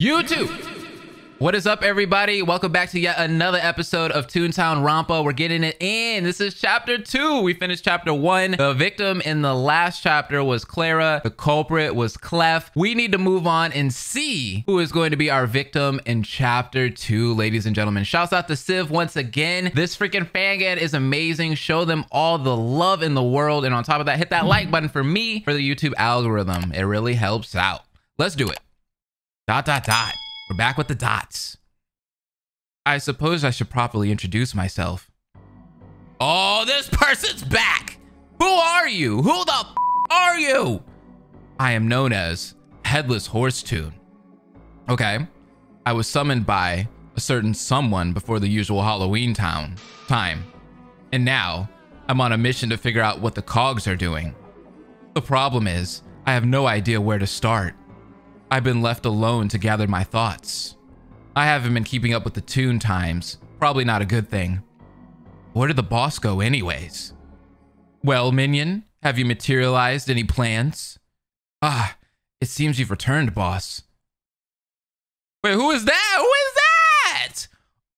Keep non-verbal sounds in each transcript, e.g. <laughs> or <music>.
YouTube. What is up, everybody? Welcome back to yet another episode of ToonTownRonpa. We're getting it in. This is chapter two. We finished chapter one. The victim in the last chapter was Clara. The culprit was Clef. We need to move on and see who is going to be our victim in chapter two, ladies and gentlemen. Shouts out to Civv once again. This freaking Fangan is amazing. Show them all the love in the world. And on top of that, hit that like button for me for the YouTube algorithm. It really helps out. Let's do it. Dot, dot, dot. We're back with the dots. I suppose I should properly introduce myself. Oh, this person's back! Who are you? Who the are you? I am known as Headless Horse Tune. Okay, I was summoned by a certain someone before the usual Halloween town time. And now, I'm on a mission to figure out what the cogs are doing. The problem is, I have no idea where to start. I've been left alone to gather my thoughts. I haven't been keeping up with the tune times. Probably not a good thing. Where did the boss go anyways? Well, Minion, have you materialized any plans? Ah, it seems you've returned, boss. Wait, who is that? Who is that?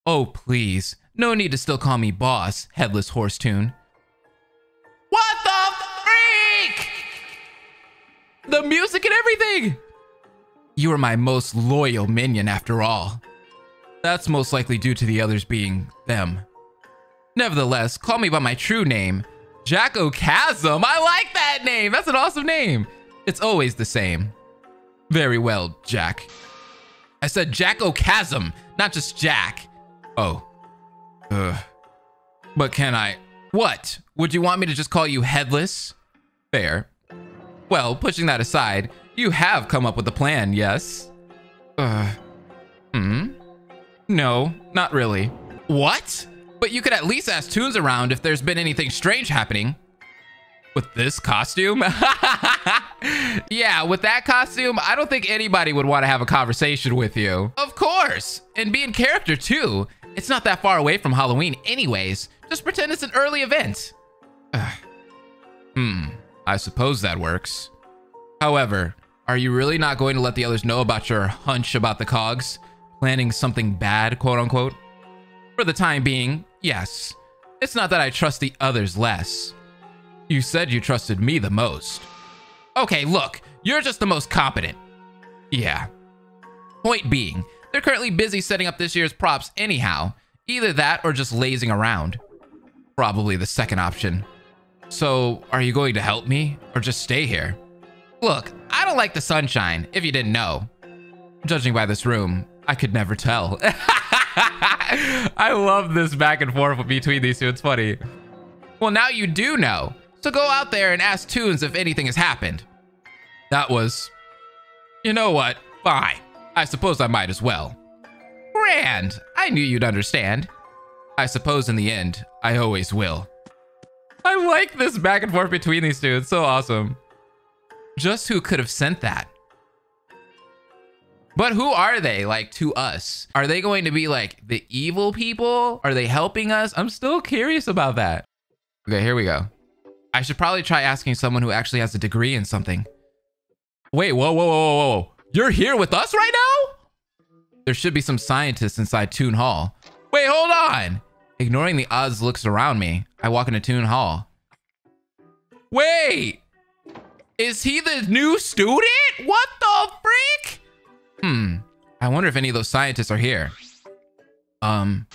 Oh, please. No need to still call me boss, Headless Horse Tune. What the freak? The music and everything! You are my most loyal minion after all. That's most likely due to the others being them. Nevertheless, call me by my true name, Jacko Chasm. I like that name. That's an awesome name. It's always the same. Very well, Jack. I said Jacko Chasm, not just Jack. Oh. Ugh. But can I? What? Would you want me to just call you Headless? Fair. Well, pushing that aside, you have come up with a plan, yes? Uh, hmm? No, not really. What? But you could at least ask Toons around if there's been anything strange happening. With this costume? <laughs> yeah, with that costume, I don't think anybody would want to have a conversation with you. Of course! And be in character too. It's not that far away from Halloween anyways. Just pretend it's an early event. <sighs> hmm, I suppose that works. However, are you really not going to let the others know about your hunch about the cogs? Planning something bad, quote unquote? For the time being, yes. It's not that I trust the others less. You said you trusted me the most. Okay, look, you're just the most competent. Yeah. Point being, they're currently busy setting up this year's props anyhow. Either that or just lazing around. Probably the second option. So, are you going to help me or just stay here? Look, I don't like the sunshine, if you didn't know. Judging by this room, I could never tell. <laughs> I love this back and forth between these two. It's funny. Well, now you do know. So go out there and ask Toons if anything has happened. That was... You know what? Fine. I suppose I might as well. Grand. I knew you'd understand. I suppose in the end, I always will. I like this back and forth between these two. It's so awesome. Just who could have sent that? But who are they like to us? Are they going to be like the evil people? Are they helping us? I'm still curious about that. Okay, here we go. I should probably try asking someone who actually has a degree in something. Wait, whoa, whoa, whoa, whoa, whoa. You're here with us right now? There should be some scientists inside Toon Hall. Wait, hold on. Ignoring the odds looks around me, I walk into Toon Hall. Wait, is he the new student? What the freak? Hmm. I wonder if any of those scientists are here. Um.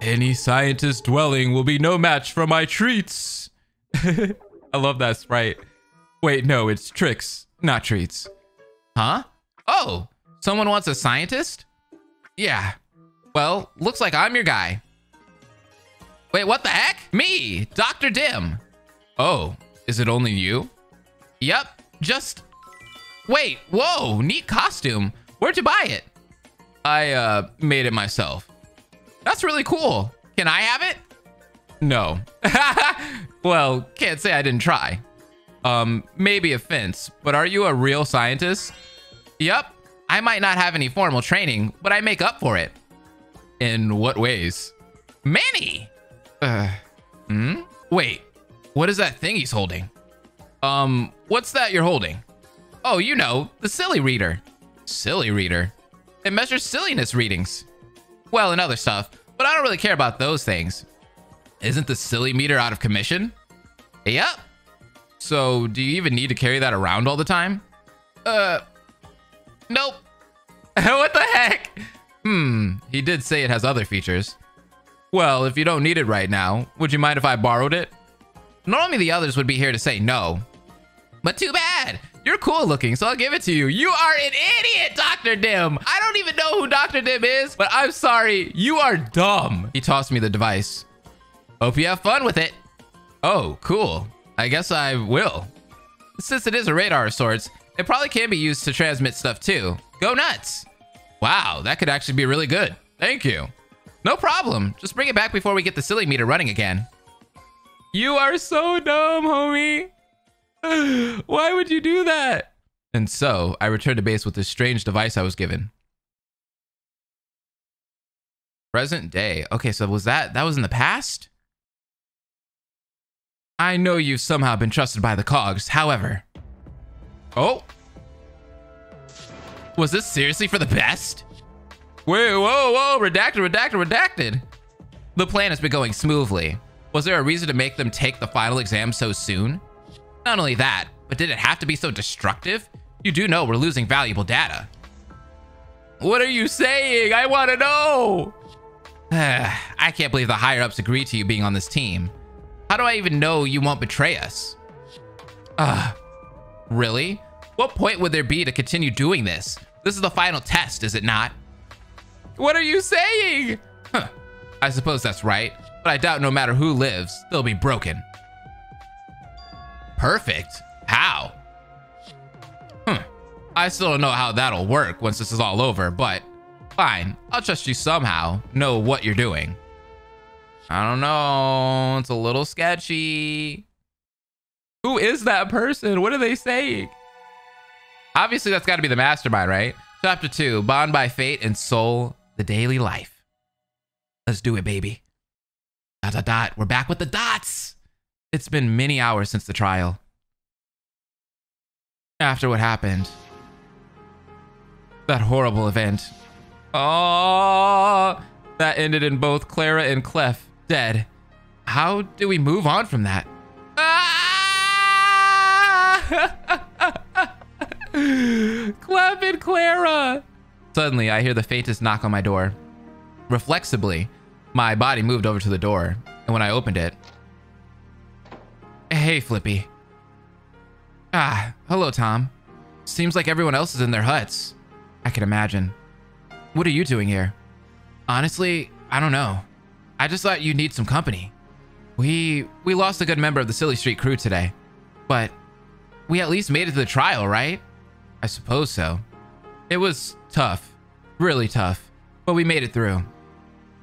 Any scientist dwelling will be no match for my treats. <laughs> I love that sprite. Wait, no, it's tricks, not treats. Huh? Oh, someone wants a scientist? Yeah. Well, looks like I'm your guy. Wait, what the heck? Me, Dr. Dimm. Oh, is it only you? Yep, just... Wait, whoa, neat costume. Where'd you buy it? I, uh, made it myself. That's really cool. Can I have it? No. <laughs> well, can't say I didn't try. Um, maybe a fence, but are you a real scientist? Yep. I might not have any formal training, but I make up for it. In what ways? Many! Uh, hmm? Wait, what is that thing he's holding? Um, what's that you're holding? Oh, you know, the silly reader. Silly reader. It measures silliness readings. Well, and other stuff, but I don't really care about those things. Isn't the silly meter out of commission? Yep. So, do you even need to carry that around all the time? Uh, nope. <laughs> what the heck? Hmm, he did say it has other features. Well, if you don't need it right now, would you mind if I borrowed it? Normally the others would be here to say no. But too bad. You're cool looking, so I'll give it to you. You are an idiot, Dr. Dimm. I don't even know who Dr. Dimm is, but I'm sorry. You are dumb. He tossed me the device. Hope you have fun with it. Oh, cool. I guess I will. Since it is a radar of sorts, it probably can be used to transmit stuff too. Go nuts. Wow, that could actually be really good. Thank you. No problem. Just bring it back before we get the silly meter running again. You are so dumb, homie. <laughs> Why would you do that? And so I returned to base with this strange device I was given. Present day. Okay, so was that that was in the past? I know you've somehow been trusted by the cogs. However, oh, was this seriously for the best? Wait, whoa, whoa, redacted, redacted, redacted. The plan has been going smoothly. Was there a reason to make them take the final exam so soon? Not only that, but did it have to be so destructive? You do know we're losing valuable data. What are you saying? I want to know. <sighs> I can't believe the higher ups agreed to you being on this team. How do I even know you won't betray us? <sighs> Really? What point would there be to continue doing this? This is the final test, is it not? What are you saying? Huh. I suppose that's right, but I doubt no matter who lives, they'll be broken. Perfect. How? Hmm. I still don't know how that'll work once this is all over, but fine. I'll trust you somehow. Know what you're doing. I don't know. It's a little sketchy. Who is that person? What are they saying? Obviously, that's got to be the mastermind, right? Chapter 2 Bond by Fate and Soul, the Daily Life. Let's do it, baby. Dot, dot, dot. We're back with the dots. It's been many hours since the trial. After what happened. That horrible event. Oh, that ended in both Clara and Clef dead. How do we move on from that? Ah! <laughs> Clef and Clara! Suddenly, I hear the faintest knock on my door. Reflexively, my body moved over to the door, and when I opened it, Hey, Flippy. Ah, hello, Tom. Seems like everyone else is in their huts. I can imagine. What are you doing here? Honestly, I don't know. I just thought you'd need some company. We we lost a good member of the Silly Street crew today, but we at least made it to the trial, right? I suppose so. It was tough, really tough, but we made it through.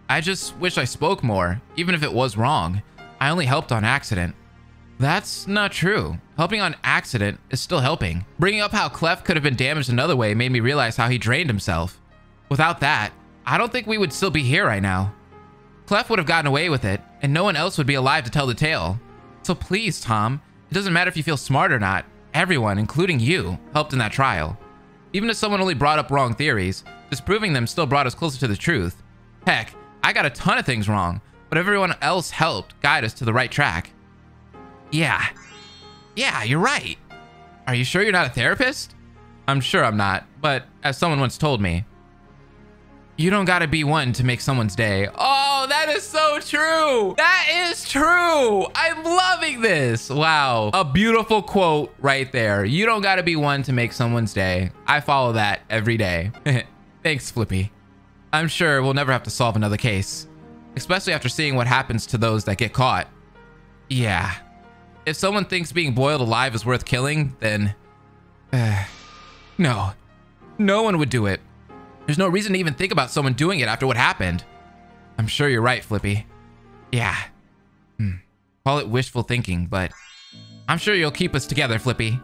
I just wish I spoke more, even if it was wrong. I only helped on accident. That's not true. Helping on accident is still helping. Bringing up how Clef could have been damaged another way made me realize how he drained himself. Without that, I don't think we would still be here right now. Clef would have gotten away with it, and no one else would be alive to tell the tale. So please, Tom, it doesn't matter if you feel smart or not. Everyone, including you, helped in that trial. Even if someone only brought up wrong theories, disproving them still brought us closer to the truth. Heck, I got a ton of things wrong, but everyone else helped guide us to the right track. Yeah. Yeah, you're right. Are you sure you're not a therapist? I'm sure I'm not, but as someone once told me, you don't gotta be one to make someone's day. Oh, that is so true. That is true. I'm loving this. Wow. A beautiful quote right there. You don't gotta be one to make someone's day. I follow that every day. <laughs> Thanks, Flippy. I'm sure we'll never have to solve another case, especially after seeing what happens to those that get caught. Yeah, if someone thinks being boiled alive is worth killing, then... Uh, <sighs> no. No one would do it. There's no reason to even think about someone doing it after what happened. I'm sure you're right, Flippy. Yeah. Hmm. Call it wishful thinking, but... I'm sure you'll keep us together, Flippy.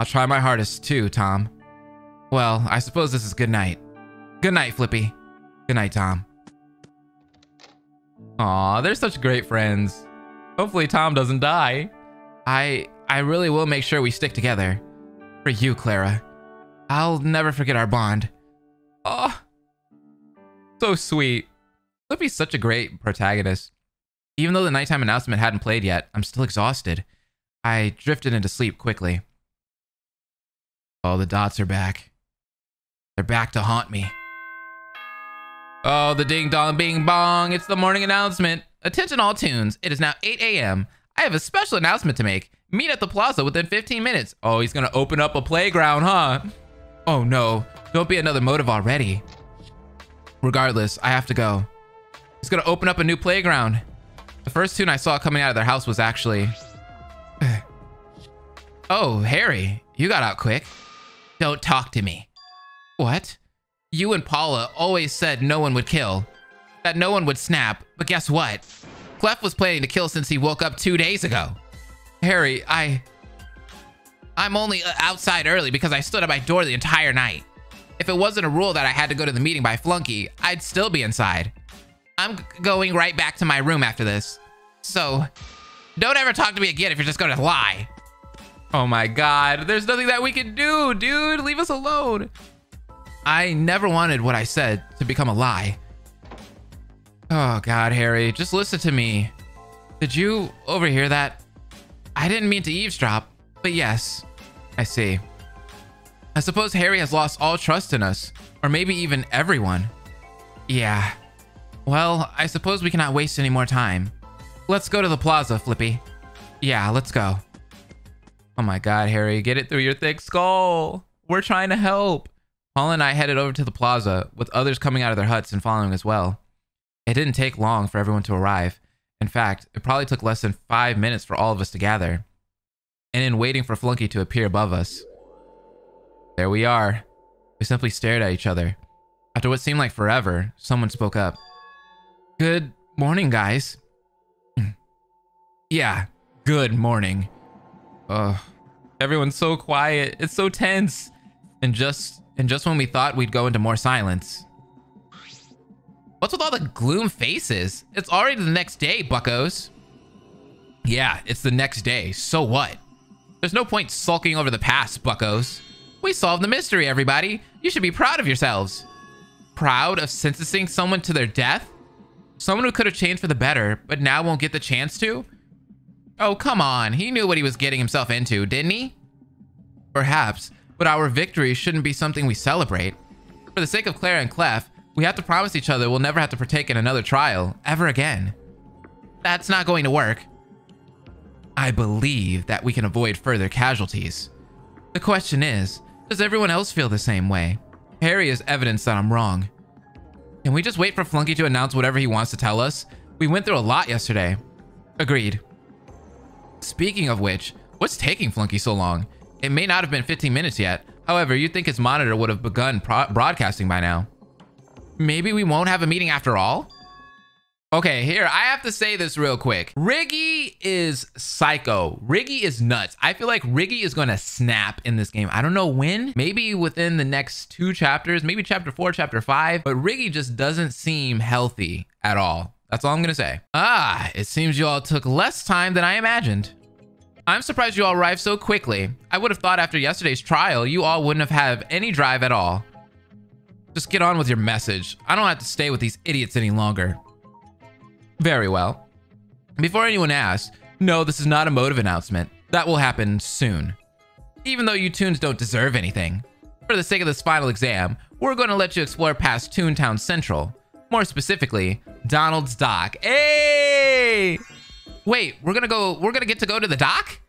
I'll try my hardest too, Tom. Well, I suppose this is good night. Good night, Flippy. Good night, Tom. Aw, they're such great friends. Hopefully Tom doesn't die. I I really will make sure we stick together. For you, Clara. I'll never forget our bond. Oh, so sweet. Flippy's such a great protagonist. Even though the nighttime announcement hadn't played yet, I'm still exhausted. I drifted into sleep quickly. Oh, the dots are back. They're back to haunt me. Oh, the ding dong bing bong. It's the morning announcement. Attention all toons. It is now 8 a.m. I have a special announcement to make. Meet at the plaza within 15 minutes. Oh, he's gonna open up a playground, huh? Oh no, don't be another motive already. Regardless, I have to go. He's gonna open up a new playground. The first toon I saw coming out of their house was actually... <sighs> oh, Harry, you got out quick. Don't talk to me. What? You and Paula always said no one would kill. That no one would snap, but guess what? Clef was planning to kill since he woke up two days ago. Harry, I... I'm only uh, outside early because I stood at my door the entire night. If it wasn't a rule that I had to go to the meeting by flunky, I'd still be inside. I'm going right back to my room after this. So, don't ever talk to me again if you're just going to lie. Oh my god, there's nothing that we can do, dude. Leave us alone. I never wanted what I said to become a lie. Oh god, Harry, just listen to me. Did you overhear that? I didn't mean to eavesdrop, but yes, I see. I suppose Harry has lost all trust in us, or maybe even everyone. Yeah. Well, I suppose we cannot waste any more time. Let's go to the plaza, Flippy. Yeah, let's go. Oh my god, Harry, get it through your thick skull. We're trying to help. Paul and I headed over to the plaza, with others coming out of their huts and following as well. It didn't take long for everyone to arrive. In fact, it probably took less than five minutes for all of us to gather. And in waiting for Flunky to appear above us, there we are. We simply stared at each other. After what seemed like forever, someone spoke up. Good morning, guys. <clears throat> yeah, good morning. Ugh. Everyone's so quiet. It's so tense. And just and just when we thought we'd go into more silence. What's with all the gloom faces? It's already the next day, buckos. Yeah, it's the next day. So what? There's no point sulking over the past, buckos. We solved the mystery, everybody. You should be proud of yourselves. Proud of sentencing someone to their death? Someone who could have changed for the better, but now won't get the chance to? Oh, come on. He knew what he was getting himself into, didn't he? Perhaps, but our victory shouldn't be something we celebrate. For the sake of Claire and Clef, we have to promise each other we'll never have to partake in another trial, ever again. That's not going to work. I believe that we can avoid further casualties. The question is, does everyone else feel the same way? Harry is evidence that I'm wrong. Can we just wait for Flunky to announce whatever he wants to tell us? We went through a lot yesterday. Agreed. Speaking of which, what's taking Flunky so long? It may not have been 15 minutes yet. However, you'd think his monitor would have begun broadcasting by now. Maybe we won't have a meeting after all? Okay, here, I have to say this real quick. Riggy is psycho. Riggy is nuts. I feel like Riggy is going to snap in this game. I don't know when. Maybe within the next two chapters, maybe chapter four, chapter five. But Riggy just doesn't seem healthy at all. That's all I'm going to say. Ah, it seems you all took less time than I imagined. I'm surprised you all arrived so quickly. I would have thought after yesterday's trial, you all wouldn't have had any drive at all. Just get on with your message. I don't have to stay with these idiots any longer. Very well. Before anyone asks, no, this is not a motive announcement. That will happen soon. Even though you toons don't deserve anything. For the sake of this final exam, we're going to let you explore past Toontown Central. More specifically, Donald's Dock. Hey! Wait, we're gonna go, we're gonna get to go to the dock?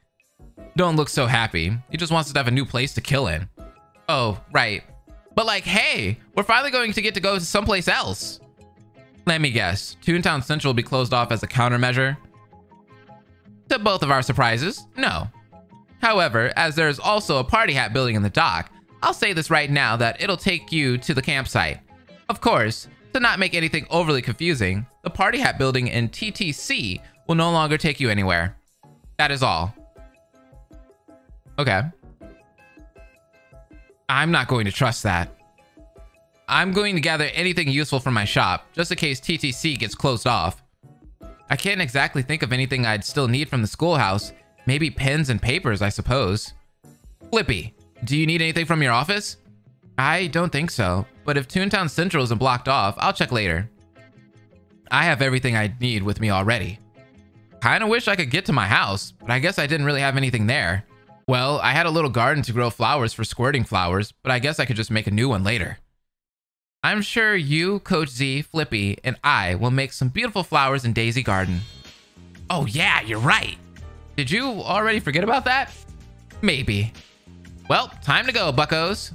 Don't look so happy. He just wants us to have a new place to kill in. Oh, right. But like, hey, we're finally going to get to go to someplace else. Let me guess, Toontown Central will be closed off as a countermeasure? To both of our surprises, no. However, as there is also a party hat building in the dock, I'll say this right now that it'll take you to the campsite. Of course, to not make anything overly confusing, the party hat building in TTC will no longer take you anywhere. That is all. Okay. I'm not going to trust that. I'm going to gather anything useful from my shop, just in case TTC gets closed off. I can't exactly think of anything I'd still need from the schoolhouse. Maybe pens and papers, I suppose. Flippy, do you need anything from your office? I don't think so, but if Toontown Central isn't blocked off, I'll check later. I have everything I need with me already. Kinda wish I could get to my house, but I guess I didn't really have anything there. Well, I had a little garden to grow flowers for squirting flowers, but I guess I could just make a new one later. I'm sure you, Coach Z, Flippy, and I will make some beautiful flowers in Daisy Garden. Oh yeah, you're right. Did you already forget about that? Maybe. Well, time to go, buckos.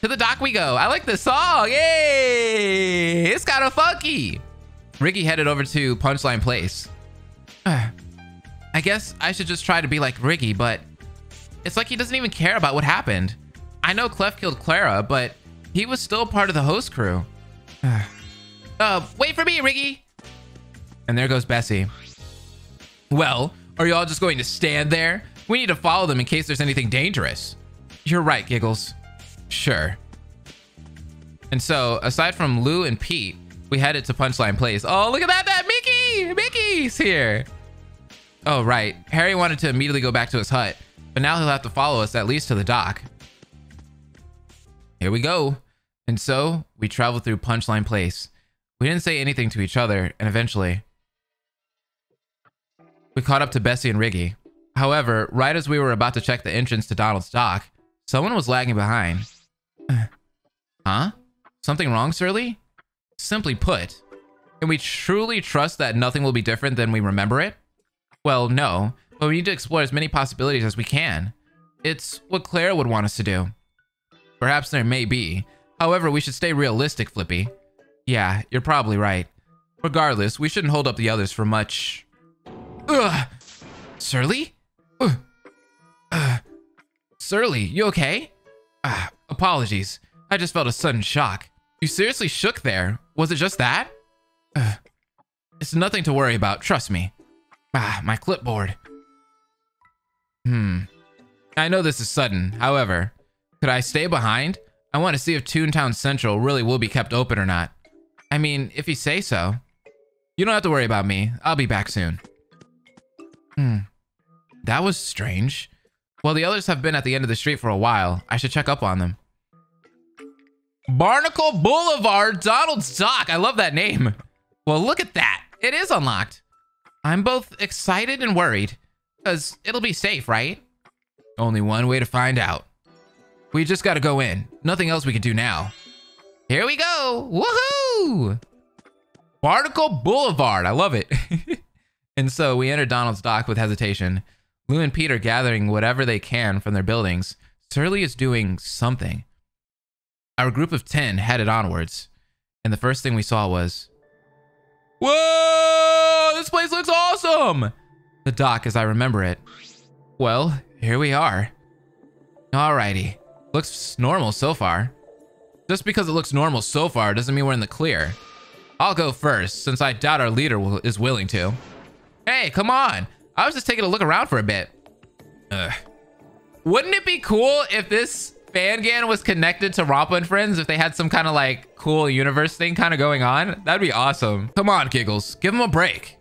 To the dock we go. I like this song. Yay! It's kind of funky. Riggy headed over to Punchline Place. <sighs> I guess I should just try to be like Riggy, but it's like he doesn't even care about what happened. I know Clef killed Clara, but he was still part of the host crew. <sighs> uh, wait for me, Riggy. And there goes Bessie. Well, are you all just going to stand there? We need to follow them in case there's anything dangerous. You're right, Giggles. Sure. And so, aside from Lou and Pete, we headed to Punchline Place. Oh, look at that! That Mickey! Mickey's here! Oh, right. Harry wanted to immediately go back to his hut, but now he'll have to follow us at least to the dock. Here we go. And so, we traveled through Punchline Place. We didn't say anything to each other, and eventually... We caught up to Bessie and Riggy. However, right as we were about to check the entrance to Donald's dock, someone was lagging behind. <sighs> huh? Something wrong, Surlee? Simply put, can we truly trust that nothing will be different than we remember it? Well, no, but we need to explore as many possibilities as we can. It's what Claire would want us to do. Perhaps there may be. However, we should stay realistic, Flippy. Yeah, you're probably right. Regardless, we shouldn't hold up the others for much... Ugh! Surlee? Ugh. Uh, Surlee, you okay? Ah, apologies. I just felt a sudden shock. You seriously shook there. Was it just that? Ugh. It's nothing to worry about, trust me. Ah, my clipboard. Hmm. I know this is sudden, however, could I stay behind? I want to see if Toontown Central really will be kept open or not. I mean, if you say so. You don't have to worry about me. I'll be back soon. Hmm. That was strange. Well, the others have been at the end of the street for a while. I should check up on them. Barnacle Boulevard, Donald's Dock. I love that name. Well, look at that. It is unlocked. I'm both excited and worried. Because it'll be safe, right? Only one way to find out. We just gotta go in. Nothing else we can do now. Here we go. Woohoo! Barnacle Boulevard. I love it. <laughs> and so we enter Donald's dock with hesitation. Lou and Pete are gathering whatever they can from their buildings. Surlee is doing something. Our group of 10 headed onwards. And the first thing we saw was... Whoa! This place looks awesome! The dock as I remember it. Well, here we are. Alrighty. Looks normal so far. Just because it looks normal so far doesn't mean we're in the clear. I'll go first, since I doubt our leader will, is willing to. Hey, come on. I was just taking a look around for a bit. Ugh. Wouldn't it be cool if this Fangan was connected to Rompa and Friends if they had some kind of like cool universe thing kind of going on? That'd be awesome. Come on, Giggles. Give him a break.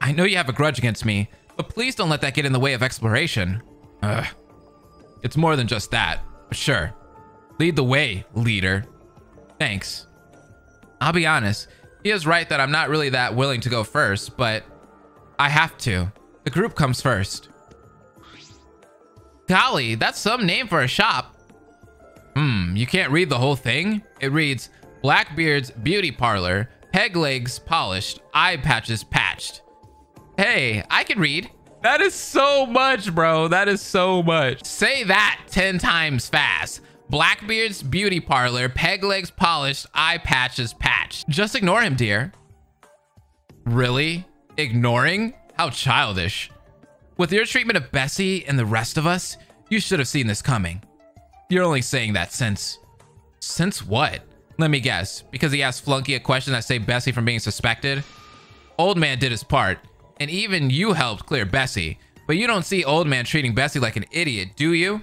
I know you have a grudge against me, but please don't let that get in the way of exploration. Ugh. It's more than just that. Sure. Lead the way, leader. Thanks. I'll be honest. He is right that I'm not really that willing to go first, but I have to. The group comes first. Golly, that's some name for a shop. Hmm, you can't read the whole thing? It reads, Blackbeard's Beauty Parlor, Peg Legs Polished, Eye Patches Patched. Hey, I can read. That is so much, bro. That is so much. Say that 10 times fast. Blackbeard's Beauty Parlor, Peg Legs Polished, Eye Patches Patched. Just ignore him, dear. Really? Ignoring? How childish. With your treatment of Bessie and the rest of us, you should have seen this coming. You're only saying that since... Since what? Let me guess. Because he asked Flunky a question that saved Bessie from being suspected? Old man did his part, and even you helped clear Bessie. But you don't see Old Man treating Bessie like an idiot, do you?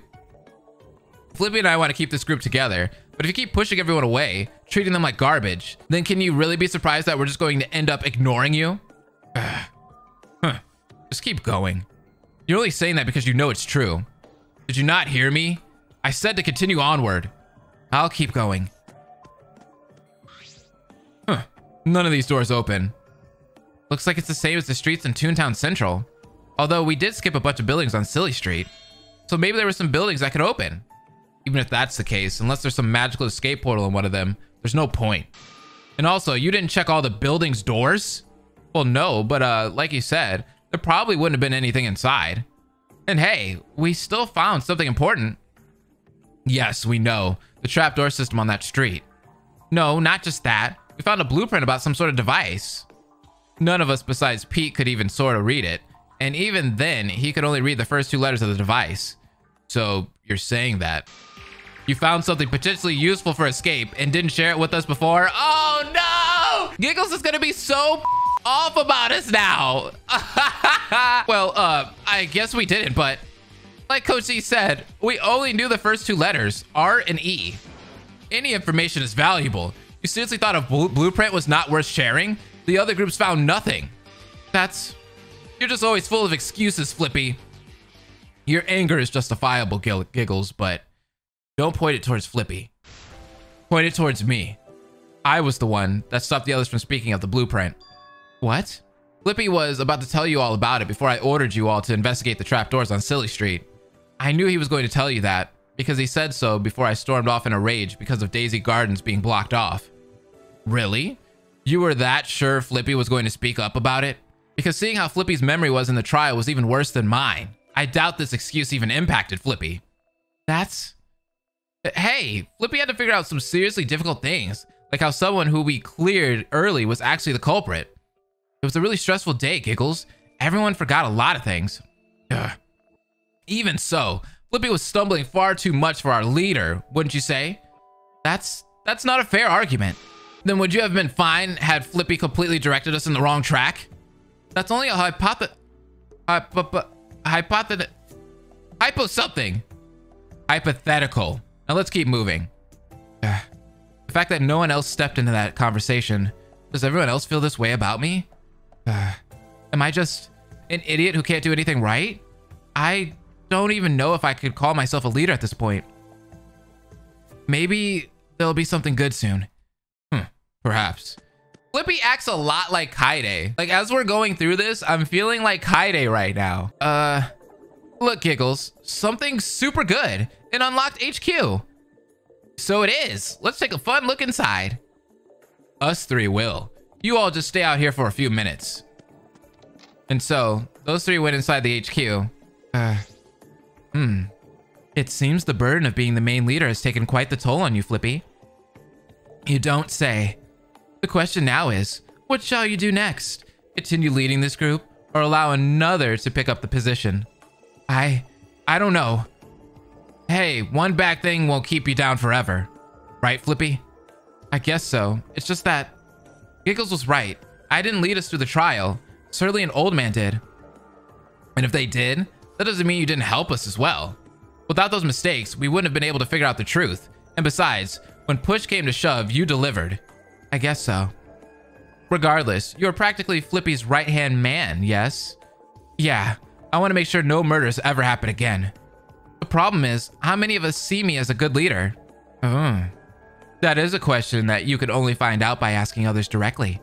Flippy and I want to keep this group together, but if you keep pushing everyone away, treating them like garbage, then can you really be surprised that we're just going to end up ignoring you? <sighs> huh. Just keep going. You're only saying that because you know it's true. Did you not hear me? I said to continue onward. I'll keep going. Huh. None of these doors open. Looks like it's the same as the streets in Toontown Central. Although we did skip a bunch of buildings on Silly Street. So maybe there were some buildings that could open. Even if that's the case, unless there's some magical escape portal in one of them, there's no point. And also, you didn't check all the building's doors? Well, no, but uh, like you said, there probably wouldn't have been anything inside. And hey, we still found something important. Yes, we know. The trapdoor system on that street. No, not just that. We found a blueprint about some sort of device. None of us besides Pete could even sort of read it. And even then, he could only read the first two letters of the device. So you're saying that you found something potentially useful for escape and didn't share it with us before? Oh no! Giggles is gonna be so <laughs> off about us now. <laughs> well, uh, I guess we didn't, but like Coach Z said, we only knew the first two letters, R and E. Any information is valuable. You seriously thought a bl blueprint was not worth sharing? The other groups found nothing. That's... You're just always full of excuses, Flippy. Your anger is justifiable, Giggles, but don't point it towards Flippy. Point it towards me. I was the one that stopped the others from speaking of the blueprint. What? Flippy was about to tell you all about it before I ordered you all to investigate the trapdoors on Silly Street. I knew he was going to tell you that, because he said so before I stormed off in a rage because of Daisy Gardens being blocked off. Really? You were that sure Flippy was going to speak up about it? Because seeing how Flippy's memory was in the trial was even worse than mine. I doubt this excuse even impacted Flippy. That's... Hey, Flippy had to figure out some seriously difficult things, like how someone who we cleared early was actually the culprit. It was a really stressful day, Giggles. Everyone forgot a lot of things. Ugh. Even so, Flippy was stumbling far too much for our leader, wouldn't you say? That's that's not a fair argument. Then would you have been fine had Flippy completely directed us in the wrong track? That's only a hypothet... Hypo... Hypothet... Hypo something. Hypothetical. Now let's keep moving. the fact that no one else stepped into that conversation. Does everyone else feel this way about me? am I just an idiot who can't do anything right? I don't even know if I could call myself a leader at this point. Maybe there'll be something good soon. Perhaps. Flippy acts a lot like Kaede. Like, as we're going through this, I'm feeling like Kaede right now. Uh, look, Giggles, something super good. An unlocked HQ. So it is. Let's take a fun look inside. Us three will. You all just stay out here for a few minutes. And so, those three went inside the HQ. Uh, hmm. It seems the burden of being the main leader has taken quite the toll on you, Flippy. You don't say. The question now is, what shall you do next? Continue leading this group or allow another to pick up the position? I... I don't know. Hey, one bad thing won't keep you down forever. Right, Flippy? I guess so. It's just that... Giggles was right. I didn't lead us through the trial. Certainly an old man did. And if they did, that doesn't mean you didn't help us as well. Without those mistakes, we wouldn't have been able to figure out the truth. And besides, when push came to shove, you delivered. I guess so. Regardless, you're practically Flippy's right-hand man, yes? Yeah, I want to make sure no murders ever happen again. The problem is, how many of us see me as a good leader? Oh, that is a question that you could only find out by asking others directly.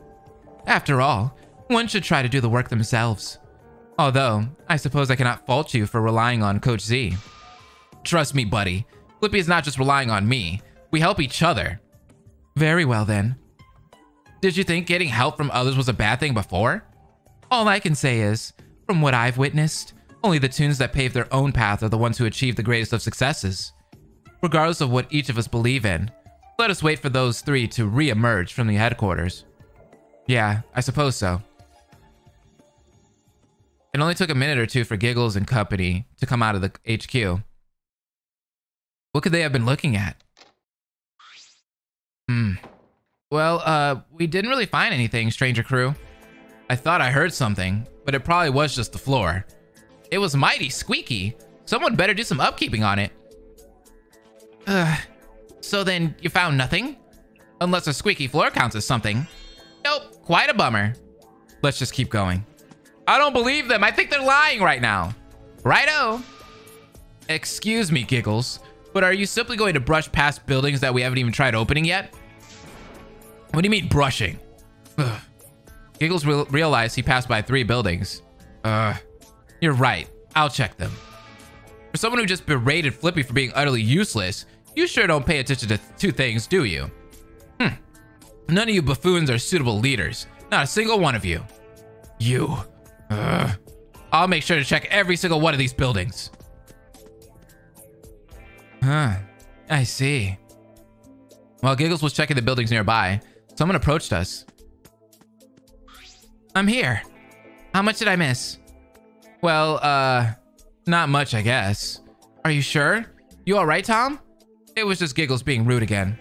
After all, one should try to do the work themselves. Although, I suppose I cannot fault you for relying on Coach Z. Trust me, buddy. Flippy is not just relying on me. We help each other. Very well then. Did you think getting help from others was a bad thing before? All I can say is, from what I've witnessed, only the toons that pave their own path are the ones who achieve the greatest of successes. Regardless of what each of us believe in, let us wait for those three to re-emerge from the headquarters. Yeah, I suppose so. It only took a minute or two for Giggles and company to come out of the HQ. What could they have been looking at? Hmm. Well, uh, we didn't really find anything, Stranger Crew. I thought I heard something, but it probably was just the floor. It was mighty squeaky. Someone better do some upkeeping on it. Ugh. So then you found nothing? Unless a squeaky floor counts as something. Nope, quite a bummer. Let's just keep going. I don't believe them. I think they're lying right now. Righto. Excuse me, Giggles. But are you simply going to brush past buildings that we haven't even tried opening yet? What do you mean brushing? Ugh. Giggles re realized he passed by three buildings. Uh, you're right. I'll check them. For someone who just berated Flippy for being utterly useless, you sure don't pay attention to two things, do you? Hmm. None of you buffoons are suitable leaders. Not a single one of you. You. I'll make sure to check every single one of these buildings. Huh. I see. While Giggles was checking the buildings nearby, someone approached us. I'm here. How much did I miss? Well, uh, not much, I guess. Are you sure? You all right, Tom? It was just Giggles being rude again.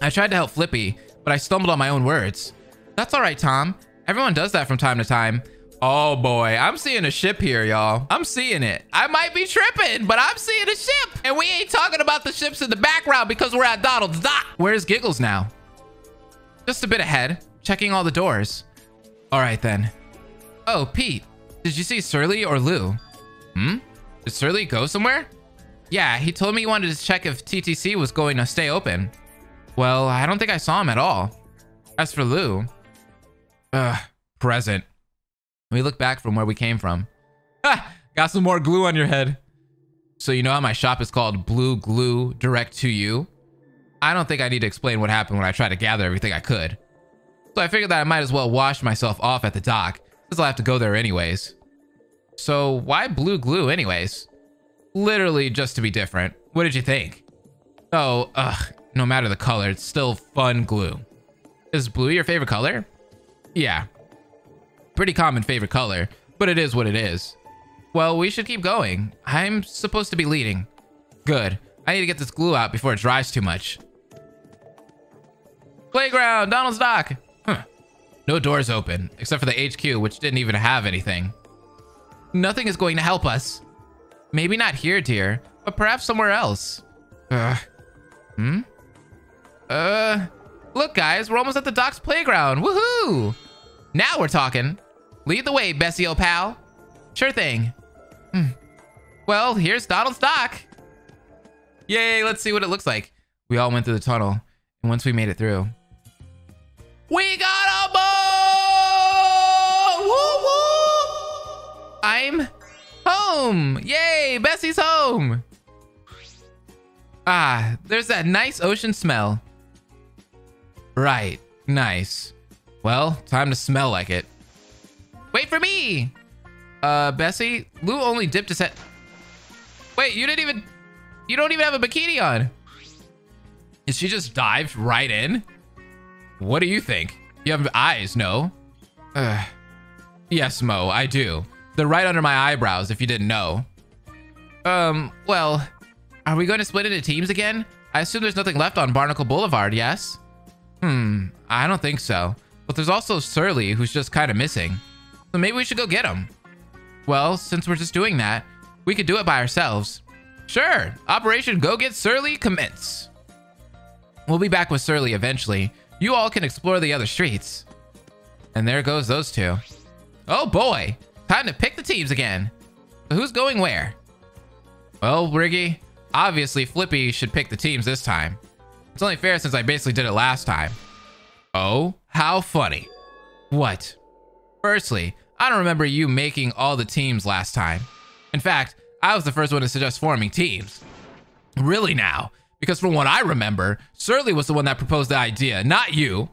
I tried to help Flippy, but I stumbled on my own words. That's all right, Tom. Everyone does that from time to time. Oh boy, I'm seeing a ship here, y'all. I'm seeing it. I might be tripping, but I'm seeing a ship. And we ain't talking about the ships in the background because we're at Donald's dock. Where's Giggles now? Just a bit ahead, checking all the doors. All right then. Oh, Pete, did you see Surlee or Lou? Hmm? Did Surlee go somewhere? Yeah, he told me he wanted to check if TTC was going to stay open. Well, I don't think I saw him at all. As for Lou, ugh, present. We look back from where we came from. Ha! Got some more glue on your head. So you know how my shop is called Blue Glue Direct to You? I don't think I need to explain what happened when I tried to gather everything I could. So I figured that I might as well wash myself off at the dock, since I'll have to go there anyways. So why blue glue anyways? Literally just to be different. What did you think? Oh, ugh, no matter the color, it's still fun glue. Is blue your favorite color? Yeah. Pretty common favorite color, but it is what it is. Well, we should keep going. I'm supposed to be leading. Good. I need to get this glue out before it dries too much. Playground, Donald's dock. Huh. No doors open, except for the HQ, which didn't even have anything. Nothing is going to help us. Maybe not here, dear, but perhaps somewhere else. Ugh. Hmm? Uh, look, guys, we're almost at the dock's playground. Woohoo! Now we're talking. Lead the way, Bessie, old pal. Sure thing. Hmm. Well, here's Donald's dock. Yay, let's see what it looks like. We all went through the tunnel, and once we made it through, we got a boat! Woo woo! I'm home! Yay, Bessie's home! Ah, there's that nice ocean smell. Right, nice. Well, time to smell like it. Wait for me! Uh, Bessie, Lou only dipped his head. Wait, you didn't even... You don't even have a bikini on. Is she just dived right in? What do you think? You have eyes, no? Uh, yes, Mo, I do. They're right under my eyebrows, if you didn't know. Um, well, are we going to split into teams again? I assume there's nothing left on Barnacle Boulevard, yes? Hmm, I don't think so. But there's also Surlee, who's just kind of missing. So maybe we should go get him. Well, since we're just doing that, we could do it by ourselves. Sure, Operation Go Get Surlee commence. We'll be back with Surlee eventually. You all can explore the other streets. And there goes those two. Oh boy, time to pick the teams again. Who's going where? Well, Riggy, obviously Flippy should pick the teams this time. It's only fair since I basically did it last time. Oh, how funny. What? Firstly, I don't remember you making all the teams last time. In fact, I was the first one to suggest forming teams. Really now? Because from what I remember, Surlee was the one that proposed the idea, not you.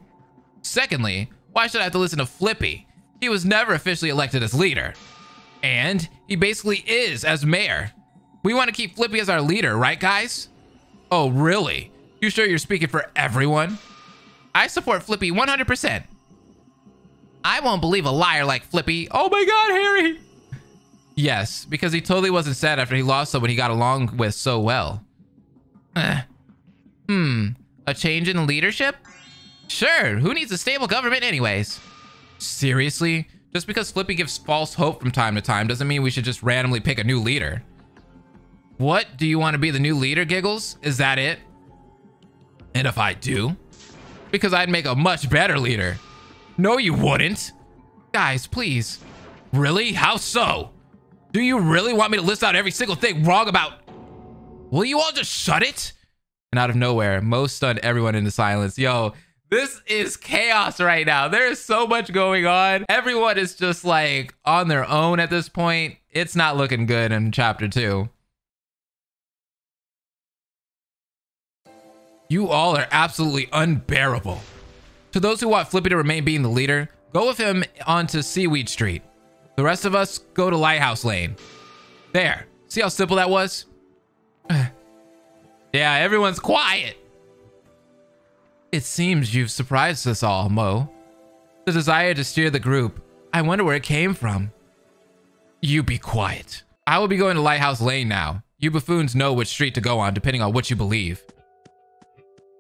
Secondly, why should I have to listen to Flippy? He was never officially elected as leader. And he basically is as mayor. We want to keep Flippy as our leader, right guys? Oh, really? You sure you're speaking for everyone? I support Flippy 100%. I won't believe a liar like Flippy. Oh my god, Harry! Yes, because he totally wasn't sad after he lost someone he got along with so well. Uh, hmm, a change in leadership? Sure, who needs a stable government anyways? Seriously? Just because Flippy gives false hope from time to time doesn't mean we should just randomly pick a new leader. What? Do you want to be the new leader, Giggles? Is that it? And if I do? Because I'd make a much better leader. No, you wouldn't. Guys, please. Really? How so? Do you really want me to list out every single thing wrong about... Will you all just shut it? And out of nowhere, Mo stunned everyone into silence. Yo, this is chaos right now. There is so much going on. Everyone is just like on their own at this point. It's not looking good in chapter two. You all are absolutely unbearable. To those who want Flippy to remain being the leader, go with him onto Seaweed Street. The rest of us go to Lighthouse Lane. There. See how simple that was? <sighs> yeah, everyone's quiet. It seems you've surprised us all, Mo. The desire to steer the group. I wonder where it came from. You be quiet. I will be going to Lighthouse Lane now. You buffoons know which street to go on depending on what you believe.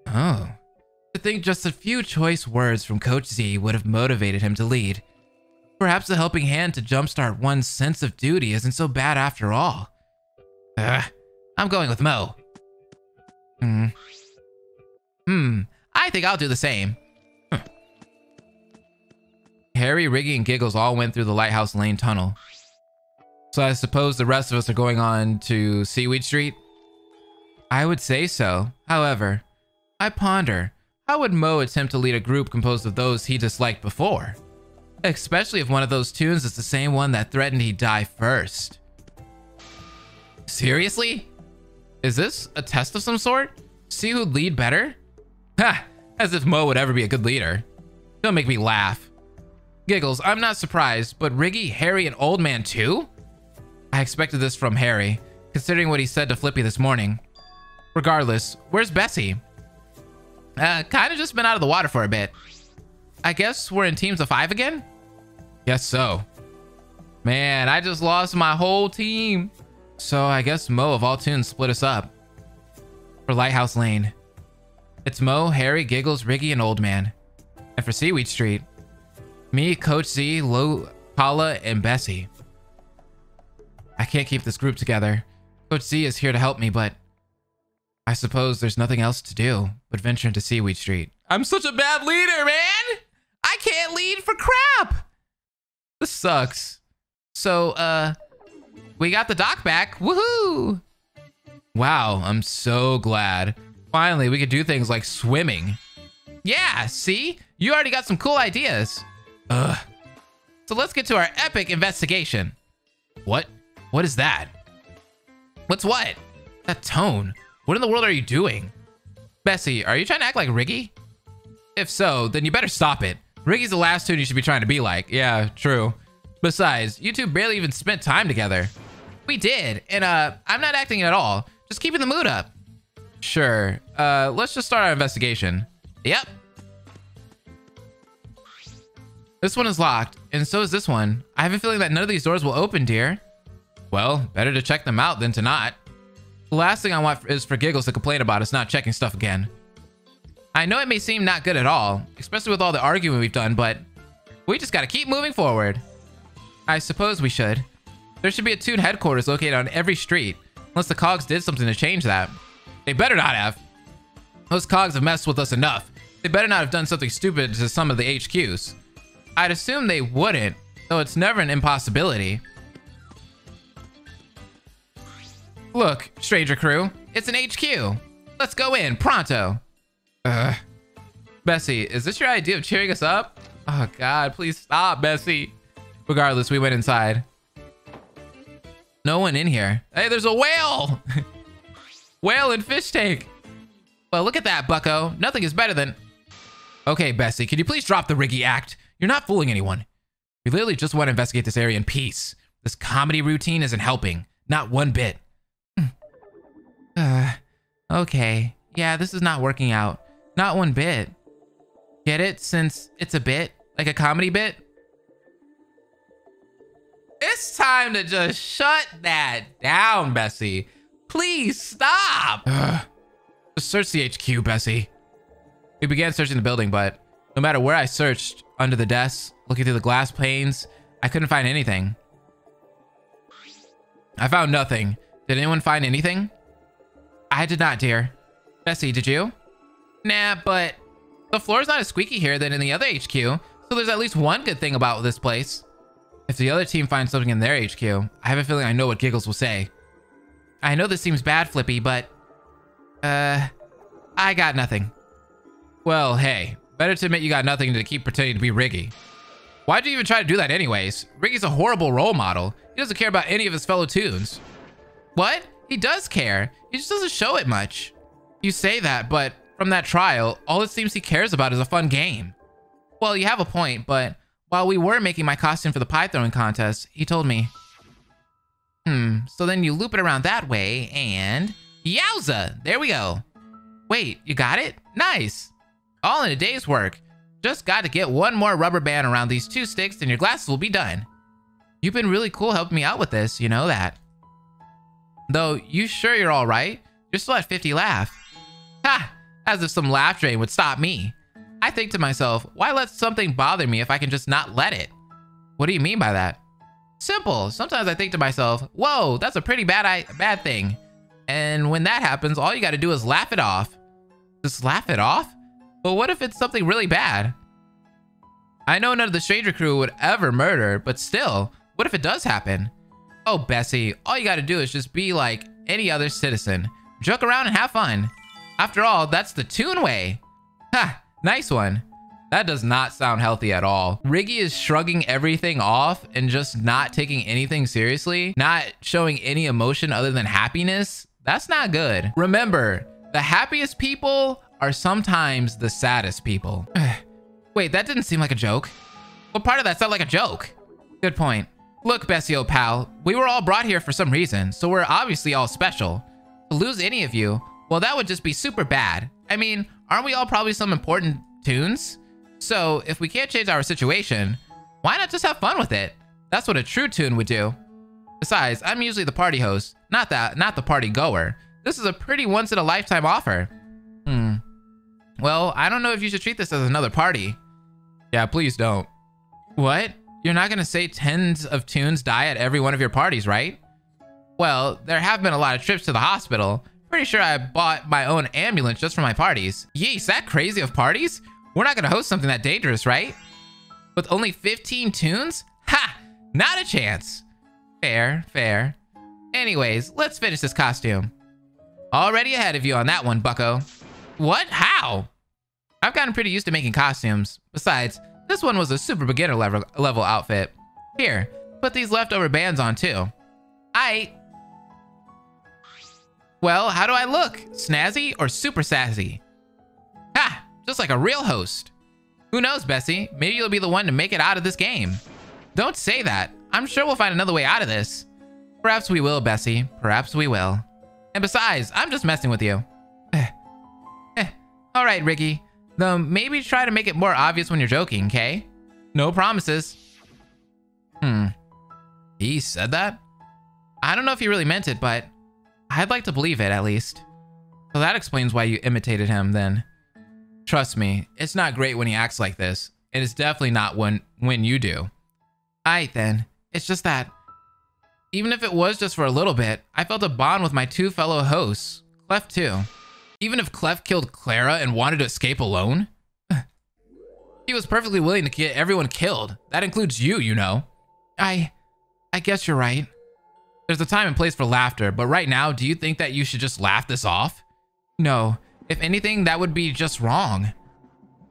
Oh. To think just a few choice words from Coach Z would have motivated him to lead. Perhaps a helping hand to jumpstart one's sense of duty isn't so bad after all. Ugh. I'm going with Mo. Hmm. Hmm. I think I'll do the same. Harry, Riggy, and Giggles all went through the Lighthouse Lane tunnel. So I suppose the rest of us are going on to Seaweed Street? I would say so. However, I ponder, how would Mo attempt to lead a group composed of those he disliked before? Especially if one of those toons is the same one that threatened he'd die first. Seriously? Is this a test of some sort? See who'd lead better? Ha! As if Mo would ever be a good leader. Don't make me laugh. Giggles, I'm not surprised, but Riggy, Harry, and Old Man too? I expected this from Harry, considering what he said to Flippy this morning. Regardless, where's Bessie? Uh, kind of just been out of the water for a bit. I guess we're in teams of five again? Guess so. Man, I just lost my whole team. So I guess Mo of all toons split us up. For Lighthouse Lane. It's Mo, Harry, Giggles, Riggy, and Old Man. And for Seaweed Street, me, Coach Z, Lo, Paula, and Bessie. I can't keep this group together. Coach Z is here to help me, but I suppose there's nothing else to do but venture into Seaweed Street. I'm such a bad leader, man! I can't lead for crap! This sucks. So, uh, we got the dock back. Woohoo! Wow, I'm so glad. Finally, we could do things like swimming. Yeah, see? You already got some cool ideas. Ugh. So let's get to our epic investigation. What? What is that? What's what? That tone. What in the world are you doing? Bessie, are you trying to act like Riggy? If so, then you better stop it. Riggy's the last toon you should be trying to be like. Yeah, true. Besides, you two barely even spent time together. We did, and uh, I'm not acting at all. Just keeping the mood up. Sure. Uh, let's just start our investigation. Yep. This one is locked, and so is this one. I have a feeling that none of these doors will open, dear. Well, better to check them out than to not. The last thing I want is for Giggles to complain about us not checking stuff again. I know it may seem not good at all, especially with all the arguing we've done, but we just gotta keep moving forward. I suppose we should. There should be a Toon headquarters located on every street, unless the Cogs did something to change that. They better not have. Those Cogs have messed with us enough. They better not have done something stupid to some of the HQs. I'd assume they wouldn't, though it's never an impossibility. Look, stranger crew, it's an HQ. Let's go in, pronto. Ugh. Bessie, is this your idea of cheering us up? Oh god, please stop, Bessie. Regardless, we went inside. No one in here. Hey, there's a whale! <laughs> whale and fish tank. Well, look at that, bucko. Nothing is better than... Okay, Bessie, can you please drop the Riggy act? You're not fooling anyone. We literally just want to investigate this area in peace. This comedy routine isn't helping. Not one bit. <sighs> Uh, okay. Yeah, this is not working out. Not one bit. Get it? Since it's a bit? Like a comedy bit? It's time to just shut that down, Bessie. Please stop. <sighs> Search the HQ, Bessie. We began searching the building, but no matter where I searched, under the desks, looking through the glass panes, I couldn't find anything. I found nothing. Did anyone find anything? I did not, dear. Bessie, did you? Nah, but the floor's not as squeaky here than in the other HQ, so there's at least one good thing about this place. If the other team finds something in their HQ, I have a feeling I know what Giggles will say. I know this seems bad, Flippy, but... Uh... I got nothing. Well, hey. Better to admit you got nothing than to keep pretending to be Riggy. Why'd you even try to do that anyways? Riggy's a horrible role model. He doesn't care about any of his fellow toons. What? He does care. He just doesn't show it much. You say that, but from that trial, all it seems he cares about is a fun game. Well, you have a point, but while we were making my costume for the pie throwing contest, he told me. Hmm, so then you loop it around that way and... Yowza! There we go. Wait, you got it? Nice. All in a day's work. Just got to get one more rubber band around these two sticks and your glasses will be done. You've been really cool helping me out with this, you know that. Though, you sure you're alright? You're still at 50 laff. Ha! As if some laugh train would stop me. I think to myself, why let something bother me if I can just not let it? What do you mean by that? Simple. Sometimes I think to myself, whoa, that's a pretty bad I bad thing. And when that happens, all you gotta do is laugh it off. Just laugh it off? But what if it's something really bad? I know none of the stranger crew would ever murder, but still, what if it does happen? Oh, Bessie, all you gotta do is just be like any other citizen. Joke around and have fun. After all, that's the toon way. Ha, nice one. That does not sound healthy at all. Riggy is shrugging everything off and just not taking anything seriously, not showing any emotion other than happiness. That's not good. Remember, the happiest people are sometimes the saddest people. <sighs> Wait, that didn't seem like a joke. What part of that sounded like a joke? Good point. Look, Bessie, old pal, we were all brought here for some reason, so we're obviously all special. To lose any of you, well, that would just be super bad. I mean, aren't we all probably some important toons? So, if we can't change our situation, why not just have fun with it? That's what a true toon would do. Besides, I'm usually the party host, not that, not the party goer. This is a pretty once-in-a-lifetime offer. Hmm. Well, I don't know if you should treat this as another party. Yeah, please don't. What? You're not gonna say tens of toons die at every one of your parties, right? Well, there have been a lot of trips to the hospital. Pretty sure I bought my own ambulance just for my parties. Yeesh, that crazy of parties? We're not gonna host something that dangerous, right? With only 15 toons? Ha! Not a chance. Fair, fair. Anyways, let's finish this costume. Already ahead of you on that one, bucko. What? How? I've gotten pretty used to making costumes. Besides, this one was a super beginner level, level outfit. Here, put these leftover bands on too. I. Well, how do I look? Snazzy or super sassy? Ha! Just like a real host. Who knows, Bessie? Maybe you'll be the one to make it out of this game. Don't say that. I'm sure we'll find another way out of this. Perhaps we will, Bessie. Perhaps we will. And besides, I'm just messing with you. eh. <sighs> Eh. All right, Riggy. Though maybe try to make it more obvious when you're joking, okay? No promises. Hmm. He said that? I don't know if he really meant it, but I'd like to believe it at least. So that explains why you imitated him then. Trust me, it's not great when he acts like this. And it's definitely not when, when you do. Alright then. It's just that even if it was just for a little bit, I felt a bond with my two fellow hosts, Clef too. Even if Clef killed Clara and wanted to escape alone, <sighs> he was perfectly willing to get everyone killed. That includes you, you know. I, I guess you're right. There's a time and place for laughter, but right now, do you think that you should just laugh this off? No. If anything, that would be just wrong.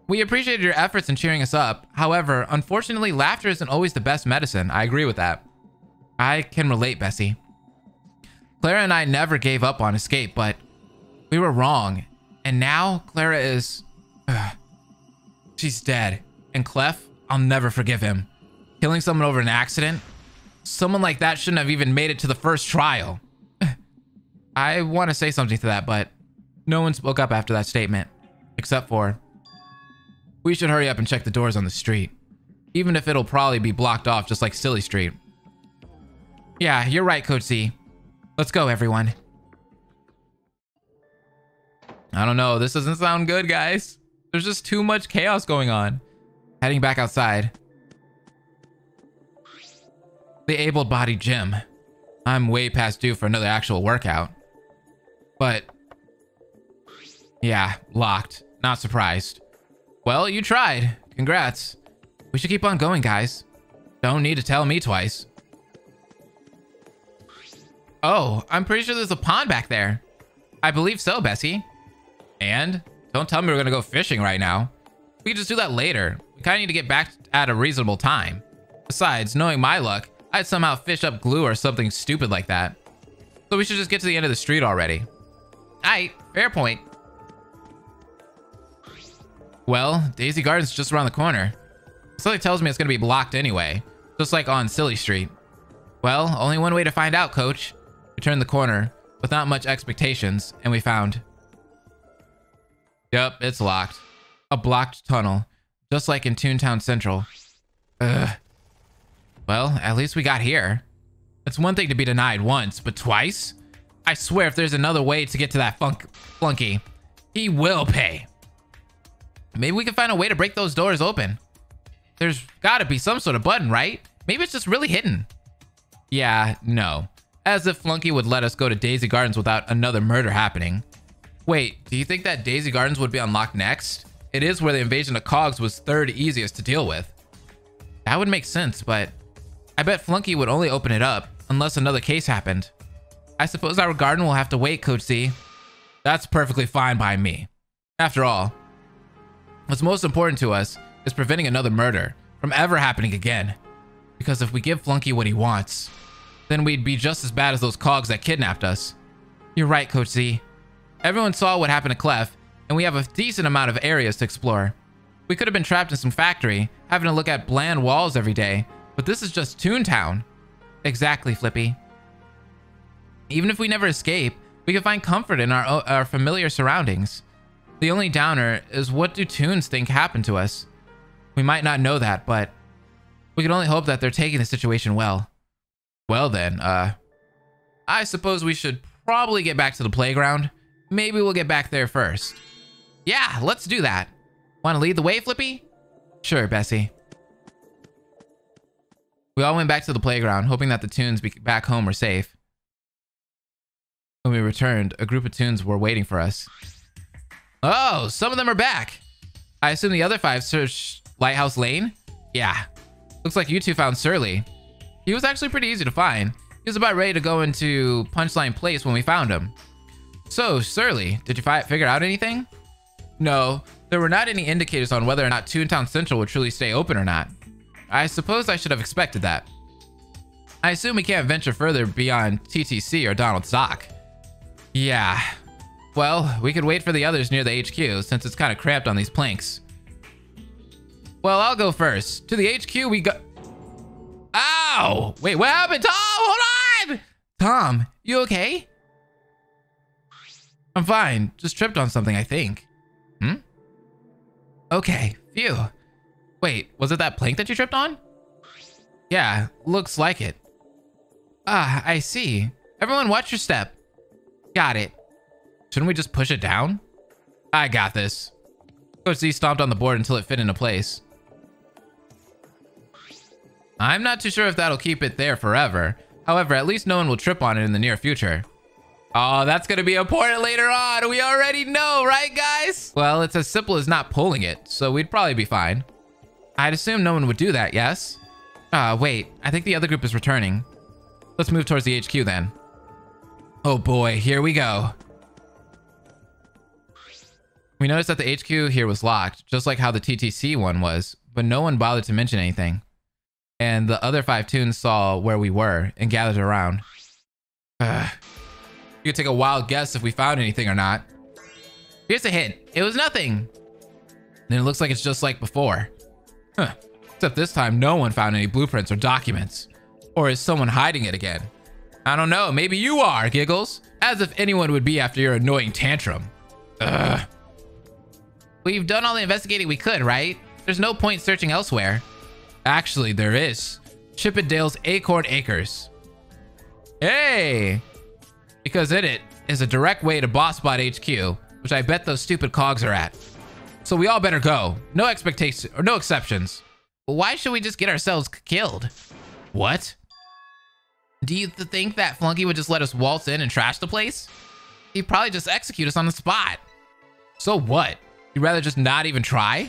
We appreciated your efforts in cheering us up. However, unfortunately, laughter isn't always the best medicine. I agree with that. I can relate, Bessie. Clara and I never gave up on escape, but we were wrong. And now Clara is... Uh, she's dead. And Clef, I'll never forgive him. Killing someone over an accident? Someone like that shouldn't have even made it to the first trial. <laughs> I want to say something to that, but no one spoke up after that statement. Except for... We should hurry up and check the doors on the street. Even if it'll probably be blocked off just like Silly Street. Yeah, you're right, Coach Z. Let's go, everyone. I don't know. This doesn't sound good, guys. There's just too much chaos going on. Heading back outside. The able-bodied gym. I'm way past due for another actual workout. But... Yeah, locked. Not surprised. Well, you tried. Congrats. We should keep on going, guys. Don't need to tell me twice. Oh, I'm pretty sure there's a pond back there. I believe so, Bessie. And? Don't tell me we're gonna go fishing right now. We can just do that later. We kinda need to get back at a reasonable time. Besides, knowing my luck, I'd somehow fish up glue or something stupid like that. So we should just get to the end of the street already. Aight, fair point. Well, Daisy Garden's just around the corner. Something tells me it's gonna be blocked anyway, just like on Silly Street. Well, only one way to find out, coach. We turned the corner with not much expectations, and we found... Yep, it's locked. A blocked tunnel, just like in Toontown Central. Ugh. Well, at least we got here. It's one thing to be denied once, but twice? I swear if there's another way to get to that funk flunky, he will pay. Maybe we can find a way to break those doors open. There's gotta be some sort of button, right? Maybe it's just really hidden. Yeah, no. As if Flunky would let us go to Daisy Gardens without another murder happening. Wait, do you think that Daisy Gardens would be unlocked next? It is where the invasion of Cogs was third easiest to deal with. That would make sense, but I bet Flunky would only open it up unless another case happened. I suppose our garden will have to wait, Coach Z. That's perfectly fine by me. After all, what's most important to us is preventing another murder from ever happening again. Because if we give Flunky what he wants, then we'd be just as bad as those cogs that kidnapped us. You're right, Coach Z. Everyone saw what happened to Clef, and we have a decent amount of areas to explore. We could have been trapped in some factory, having to look at bland walls every day, but this is just Toontown. Exactly, Flippy. Even if we never escape, we can find comfort in our, our familiar surroundings. The only downer is what do Toons think happened to us? We might not know that, but we can only hope that they're taking the situation well. Well then, uh, I suppose we should probably get back to the playground. Maybe we'll get back there first. Yeah, let's do that. Want to lead the way, Flippy? Sure, Bessie. We all went back to the playground, hoping that the be back home were safe. When we returned, a group of Toons were waiting for us. Oh, some of them are back. I assume the other five searched Lighthouse Lane? Yeah. Looks like you two found Surlee. He was actually pretty easy to find. He was about ready to go into Punchline Place when we found him. So, Surlee, did you figure out anything? No, there were not any indicators on whether or not Toontown Central would truly stay open or not. I suppose I should have expected that. I assume we can't venture further beyond TTC or Donald's Dock. Yeah. Well, we could wait for the others near the HQ, since it's kind of cramped on these planks. Well, I'll go first. To the HQ we go- Ow! Wait, what happened? Tom, hold on! Tom, you okay? I'm fine. Just tripped on something, I think. Hmm? Okay, phew. Wait, was it that plank that you tripped on? Yeah, looks like it. Ah, I see. Everyone watch your step. Got it. Shouldn't we just push it down? I got this. Coach Z stomped on the board until it fit into place. I'm not too sure if that'll keep it there forever. However, at least no one will trip on it in the near future. Oh, that's going to be important later on. We already know, right, guys? Well, it's as simple as not pulling it, so we'd probably be fine. I'd assume no one would do that, yes? Uh, wait. I think the other group is returning. Let's move towards the HQ then. Oh boy, here we go. We noticed that the HQ here was locked, just like how the TTC one was, but no one bothered to mention anything and the other five Toons saw where we were and gathered around. Ugh. You could take a wild guess if we found anything or not. Here's a hint. It was nothing. And it looks like it's just like before. Huh. Except this time, no one found any blueprints or documents. Or is someone hiding it again? I don't know. Maybe you are, Giggles. As if anyone would be after your annoying tantrum. Ugh. We've done all the investigating we could, right? There's no point searching elsewhere. Actually, there is. Chip 'n Dale's Acorn Acres. Hey! Because in it is a direct way to Bossbot HQ, which I bet those stupid cogs are at. So we all better go. No expectations or no exceptions. Why should we just get ourselves killed? What? Do you think that Flunky would just let us waltz in and trash the place? He'd probably just execute us on the spot. So what? You'd rather just not even try?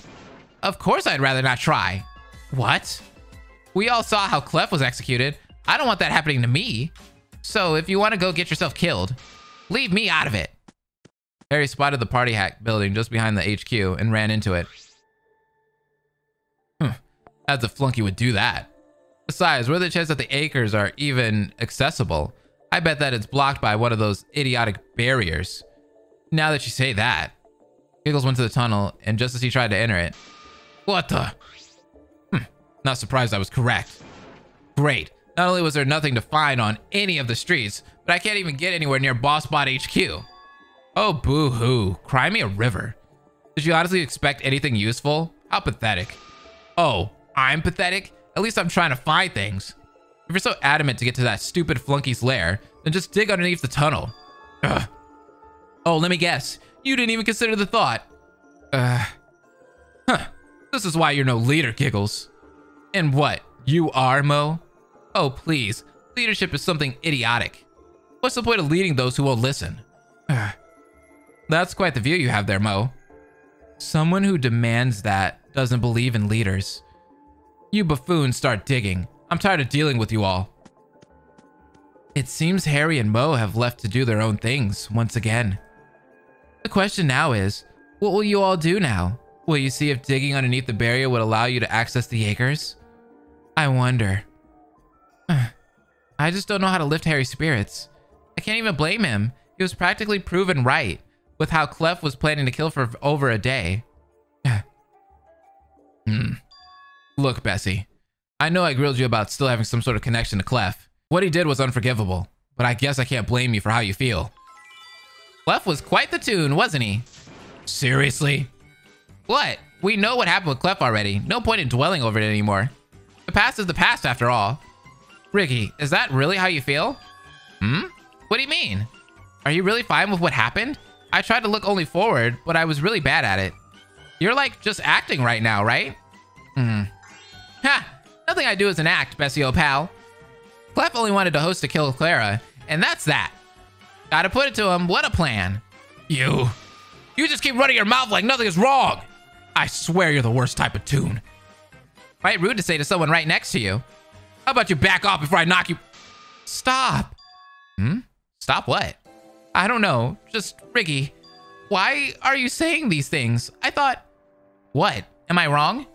Of course I'd rather not try. What? We all saw how Clef was executed. I don't want that happening to me. So if you want to go get yourself killed, leave me out of it. Harry spotted the party hack building just behind the HQ and ran into it. As a flunky would do that. Besides, what are the chances that the acres are even accessible? I bet that it's blocked by one of those idiotic barriers. Now that you say that. Giggles went to the tunnel, and just as he tried to enter it. What the? Hm. Not surprised I was correct. Great. Not only was there nothing to find on any of the streets, but I can't even get anywhere near Bossbot HQ. Oh, boo-hoo. Cry me a river. Did you honestly expect anything useful? How pathetic. Oh, I'm pathetic? At least I'm trying to find things. If you're so adamant to get to that stupid flunky's lair, then just dig underneath the tunnel. Ugh. Oh, let me guess. You didn't even consider the thought. Uh, huh. This is why you're no leader, Giggles. And what? You are, Mo? Oh, please. Leadership is something idiotic. What's the point of leading those who won't listen? That's quite the view you have there, Mo. Someone who demands that doesn't believe in leaders. You buffoons start digging. I'm tired of dealing with you all. It seems Harry and Mo have left to do their own things once again. The question now is, what will you all do now? Will you see if digging underneath the barrier would allow you to access the acres? I wonder. <sighs> I just don't know how to lift Harry's spirits. I can't even blame him. He was practically proven right with how Clef was planning to kill for over a day. <sighs> hmm. Look, Bessie. I know I grilled you about still having some sort of connection to Clef. What he did was unforgivable, but I guess I can't blame you for how you feel. Clef was quite the toon, wasn't he? Seriously? What? We know what happened with Clef already. No point in dwelling over it anymore. The past is the past after all. Riggy, is that really how you feel? Hmm? What do you mean? Are you really fine with what happened? I tried to look only forward, but I was really bad at it. You're like just acting right now, right? Hmm. Ha! Nothing I do is an act, Bessie pal. Clef only wanted to host to kill Clara, and that's that. Gotta put it to him, what a plan. You. You just keep running your mouth like nothing is wrong. I swear you're the worst type of toon. Right rude to say to someone right next to you. How about you back off before I knock you? Stop. Hmm? Stop what? I don't know. Just, Riggy, why are you saying these things? I thought... What? Am I wrong?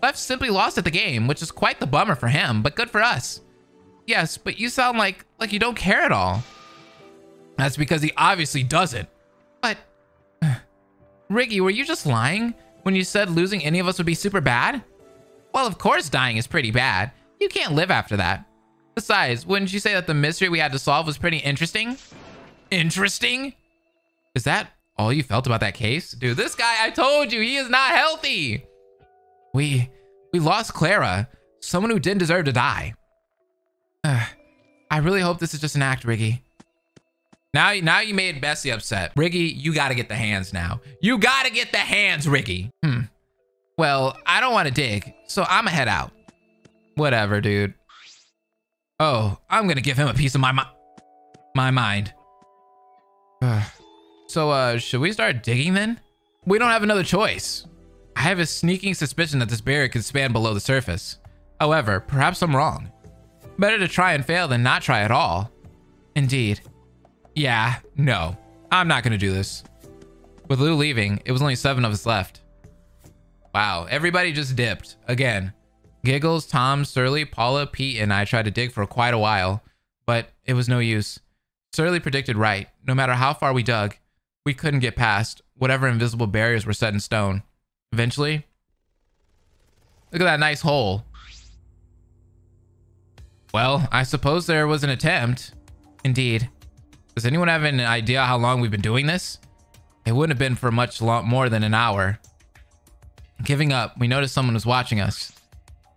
Clef simply lost at the game, which is quite the bummer for him, but good for us. Yes, but you sound like like you don't care at all. That's because he obviously doesn't. But... <sighs> Riggy, were you just lying when you said losing any of us would be super bad? Well, of course dying is pretty bad. You can't live after that. Besides, wouldn't you say that the mystery we had to solve was pretty interesting? Interesting? Is that all you felt about that case? Dude, this guy, I told you, he is not healthy. We, we lost Clara, someone who didn't deserve to die. Uh, I really hope this is just an act, Riggy. Now, you now you made Bessie upset. Riggy, you gotta get the hands now. You gotta get the hands, Riggy. Hmm. Well, I don't want to dig, so I'ma head out. Whatever, dude. Oh, I'm gonna give him a piece of my mi my mind. <sighs> so, uh, should we start digging then? We don't have another choice. I have a sneaking suspicion that this barrier could span below the surface. However, perhaps I'm wrong. Better to try and fail than not try at all. Indeed. Yeah, no. I'm not gonna do this. With Lou leaving, it was only seven of us left. Wow, everybody just dipped. Again. Giggles, Tom, Surlee, Paula, Pete, and I tried to dig for quite a while, but it was no use. Surlee predicted right. No matter how far we dug, we couldn't get past whatever invisible barriers were set in stone. Eventually, look at that nice hole. Well, I suppose there was an attempt. Indeed. Does anyone have an idea how long we've been doing this? It wouldn't have been for much more than an hour. Giving up, we noticed someone was watching us.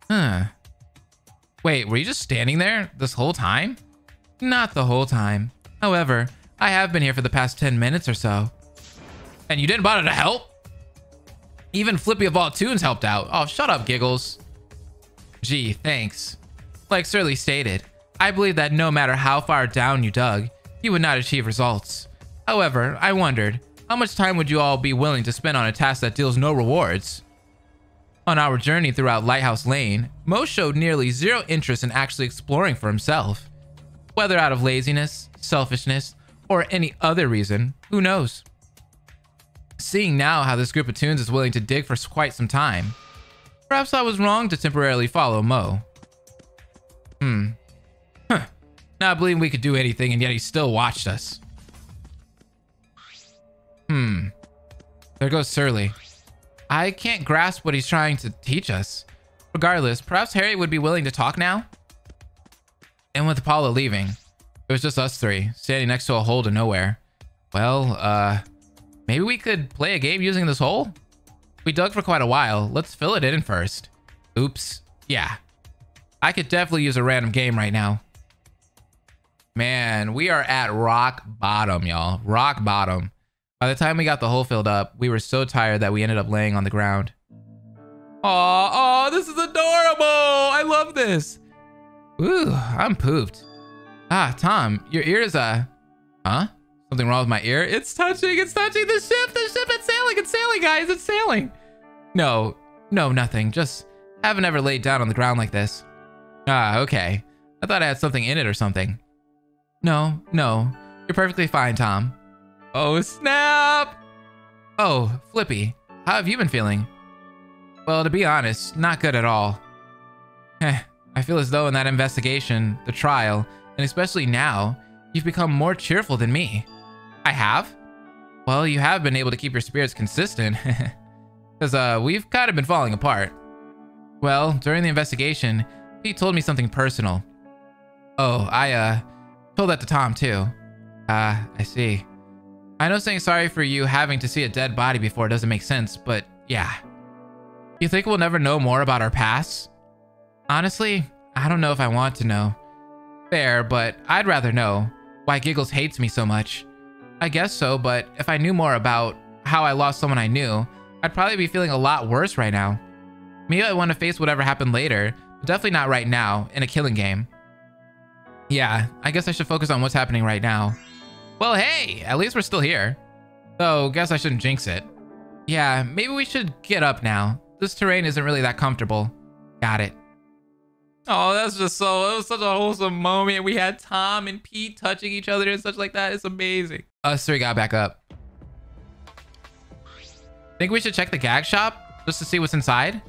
Huh. Wait, were you just standing there this whole time? Not the whole time. However, I have been here for the past 10 minutes or so. And you didn't bother to help? Even Flippy of all toons helped out. Oh, shut up, Giggles. Gee, thanks. Like Surlee stated, I believe that no matter how far down you dug, you would not achieve results. However, I wondered, how much time would you all be willing to spend on a task that deals no rewards? On our journey throughout Lighthouse Lane, Mo showed nearly zero interest in actually exploring for himself. Whether out of laziness, selfishness, or any other reason, who knows? Seeing now how this group of toons is willing to dig for quite some time, perhaps I was wrong to temporarily follow Mo. Hmm. Huh. Not believing we could do anything and yet he still watched us. Hmm. There goes Surlee. I can't grasp what he's trying to teach us. Regardless, perhaps Harry would be willing to talk now? And with Paula leaving, it was just us three, standing next to a hole to nowhere. Well, uh, maybe we could play a game using this hole? We dug for quite a while. Let's fill it in first. Oops. Yeah. I could definitely use a random game right now. Man, we are at rock bottom, y'all. Rock bottom. By the time we got the hole filled up, we were so tired that we ended up laying on the ground. Oh, oh, this is adorable. I love this. Ooh, I'm pooped. Ah, Tom, your ears, uh, huh? Something wrong with my ear? It's touching, it's touching the ship, the ship, it's sailing, it's sailing, guys, it's sailing. No, no, nothing. Just haven't ever laid down on the ground like this. Ah, okay. I thought I had something in it or something. No, no, you're perfectly fine, Tom. Oh, snap! Oh, Flippy, how have you been feeling? Well, to be honest, not good at all. Eh, <laughs> I feel as though in that investigation, the trial, and especially now, you've become more cheerful than me. I have? Well, you have been able to keep your spirits consistent. <laughs> Because uh, we've kind of been falling apart. Well, during the investigation, Pete told me something personal. Oh, I uh, told that to Tom too. Ah, uh, I see. I know saying sorry for you having to see a dead body before doesn't make sense, but yeah. You think we'll never know more about our past? Honestly, I don't know if I want to know. Fair, but I'd rather know why Giggles hates me so much. I guess so, but if I knew more about how I lost someone I knew, I'd probably be feeling a lot worse right now. Maybe I want to face whatever happened later, but definitely not right now, in a killing game. Yeah, I guess I should focus on what's happening right now. Well, hey, at least we're still here. Though, guess I shouldn't jinx it. Yeah, maybe we should get up now. This terrain isn't really that comfortable. Got it. Oh, that's just so, it was such a wholesome moment. We had Tom and Pete touching each other and such like that. It's amazing. Us three got back up. Think we should check the gag shop just to see what's inside?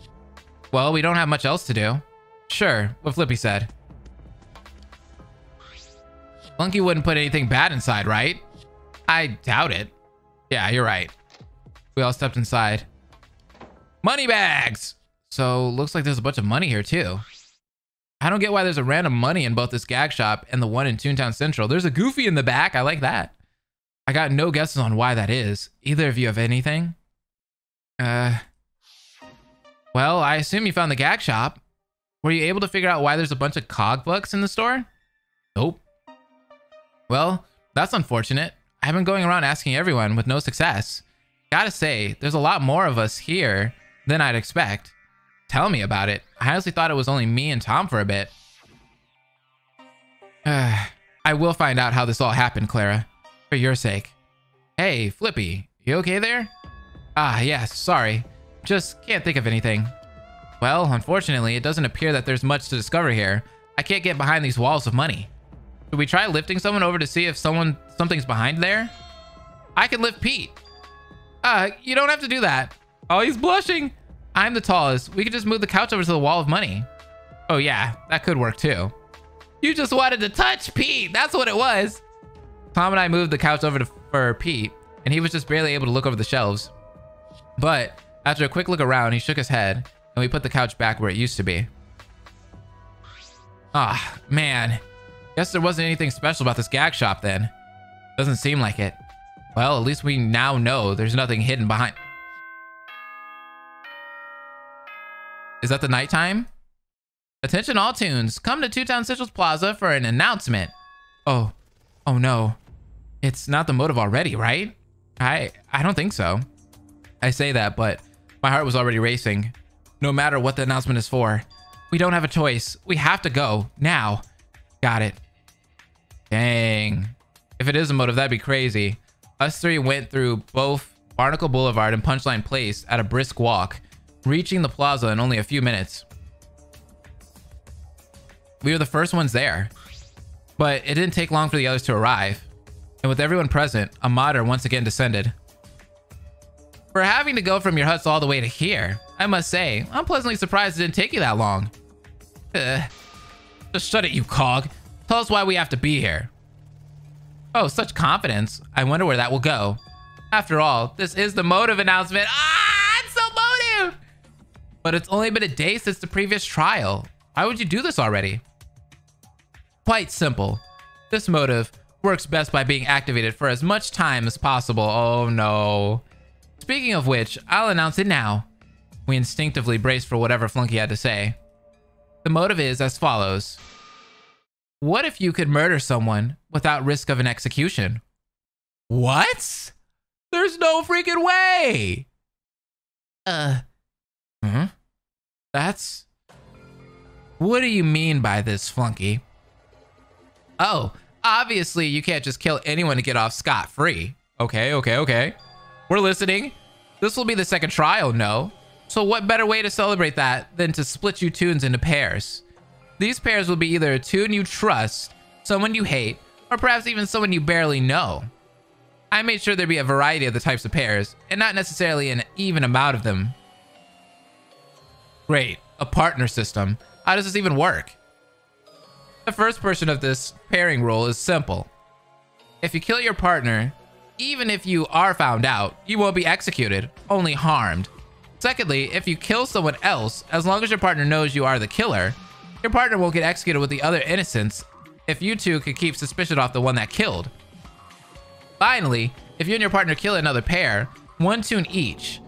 Well, we don't have much else to do. Sure, what Flippy said. Monkey wouldn't put anything bad inside, right? I doubt it. Yeah, you're right. We all stepped inside. Money bags! So, looks like there's a bunch of money here, too. I don't get why there's a random money in both this gag shop and the one in Toontown Central. There's a Goofy in the back. I like that. I got no guesses on why that is. Either of you have anything? Uh... Well, I assume you found the gag shop. Were you able to figure out why there's a bunch of cog books in the store? Nope. Well, that's unfortunate. I've been going around asking everyone with no success. Gotta say, there's a lot more of us here than I'd expect. Tell me about it. I honestly thought it was only me and Tom for a bit. <sighs> I will find out how this all happened, Clara. For your sake. Hey, Flippy, you okay there? Ah, yes, sorry. Just can't think of anything. Well, unfortunately, it doesn't appear that there's much to discover here. I can't get behind these walls of money. Should we try lifting someone over to see if someone something's behind there? I can lift Pete. Uh, you don't have to do that. Oh, he's blushing. I'm the tallest. We could just move the couch over to the wall of money. Oh yeah, that could work too. You just wanted to touch Pete. That's what it was. Tom and I moved the couch over to, for Pete, and he was just barely able to look over the shelves. But after a quick look around, he shook his head, and we put the couch back where it used to be. Ah, man. Guess there wasn't anything special about this gag shop then. Doesn't seem like it. Well, at least we now know there's nothing hidden behind. Is that the nighttime? Attention all toons. Come to Toontown Central's Plaza for an announcement. Oh. Oh no. It's not the motive already, right? I I don't think so. I say that, but my heart was already racing. No matter what the announcement is for. We don't have a choice. We have to go. Now. Got it. Dang. If it is a motive, that'd be crazy. Us three went through both Barnacle Boulevard and Punchline Place at a brisk walk, reaching the plaza in only a few minutes. We were the first ones there. But it didn't take long for the others to arrive. And with everyone present, a once again descended. For having to go from your huts all the way to here, I must say, I'm pleasantly surprised it didn't take you that long. Uh, just shut it, you cog. Tell us why we have to be here. Oh, such confidence. I wonder where that will go. After all, this is the motive announcement. Ah! But it's only been a day since the previous trial. Why would you do this already? Quite simple. This motive works best by being activated for as much time as possible. Oh no. Speaking of which, I'll announce it now. We instinctively braced for whatever Flunky had to say. The motive is as follows. What if you could murder someone without risk of an execution? What? There's no freaking way! Uh. Hmm? That's. What do you mean by this, Flunky? Oh, obviously you can't just kill anyone to get off scot free. Okay, okay, okay. We're listening. This will be the second trial, no? So what better way to celebrate that than to split you toons into pairs? These pairs will be either a toon you trust, someone you hate, or perhaps even someone you barely know. I made sure there'd be a variety of the types of pairs, and not necessarily an even amount of them. Great, a partner system. How does this even work? The first portion of this pairing rule is simple. If you kill your partner, even if you are found out, you won't be executed, only harmed. Secondly, if you kill someone else, as long as your partner knows you are the killer, your partner won't get executed with the other innocents if you two could keep suspicion off the one that killed. Finally, if you and your partner kill another pair, one toon each,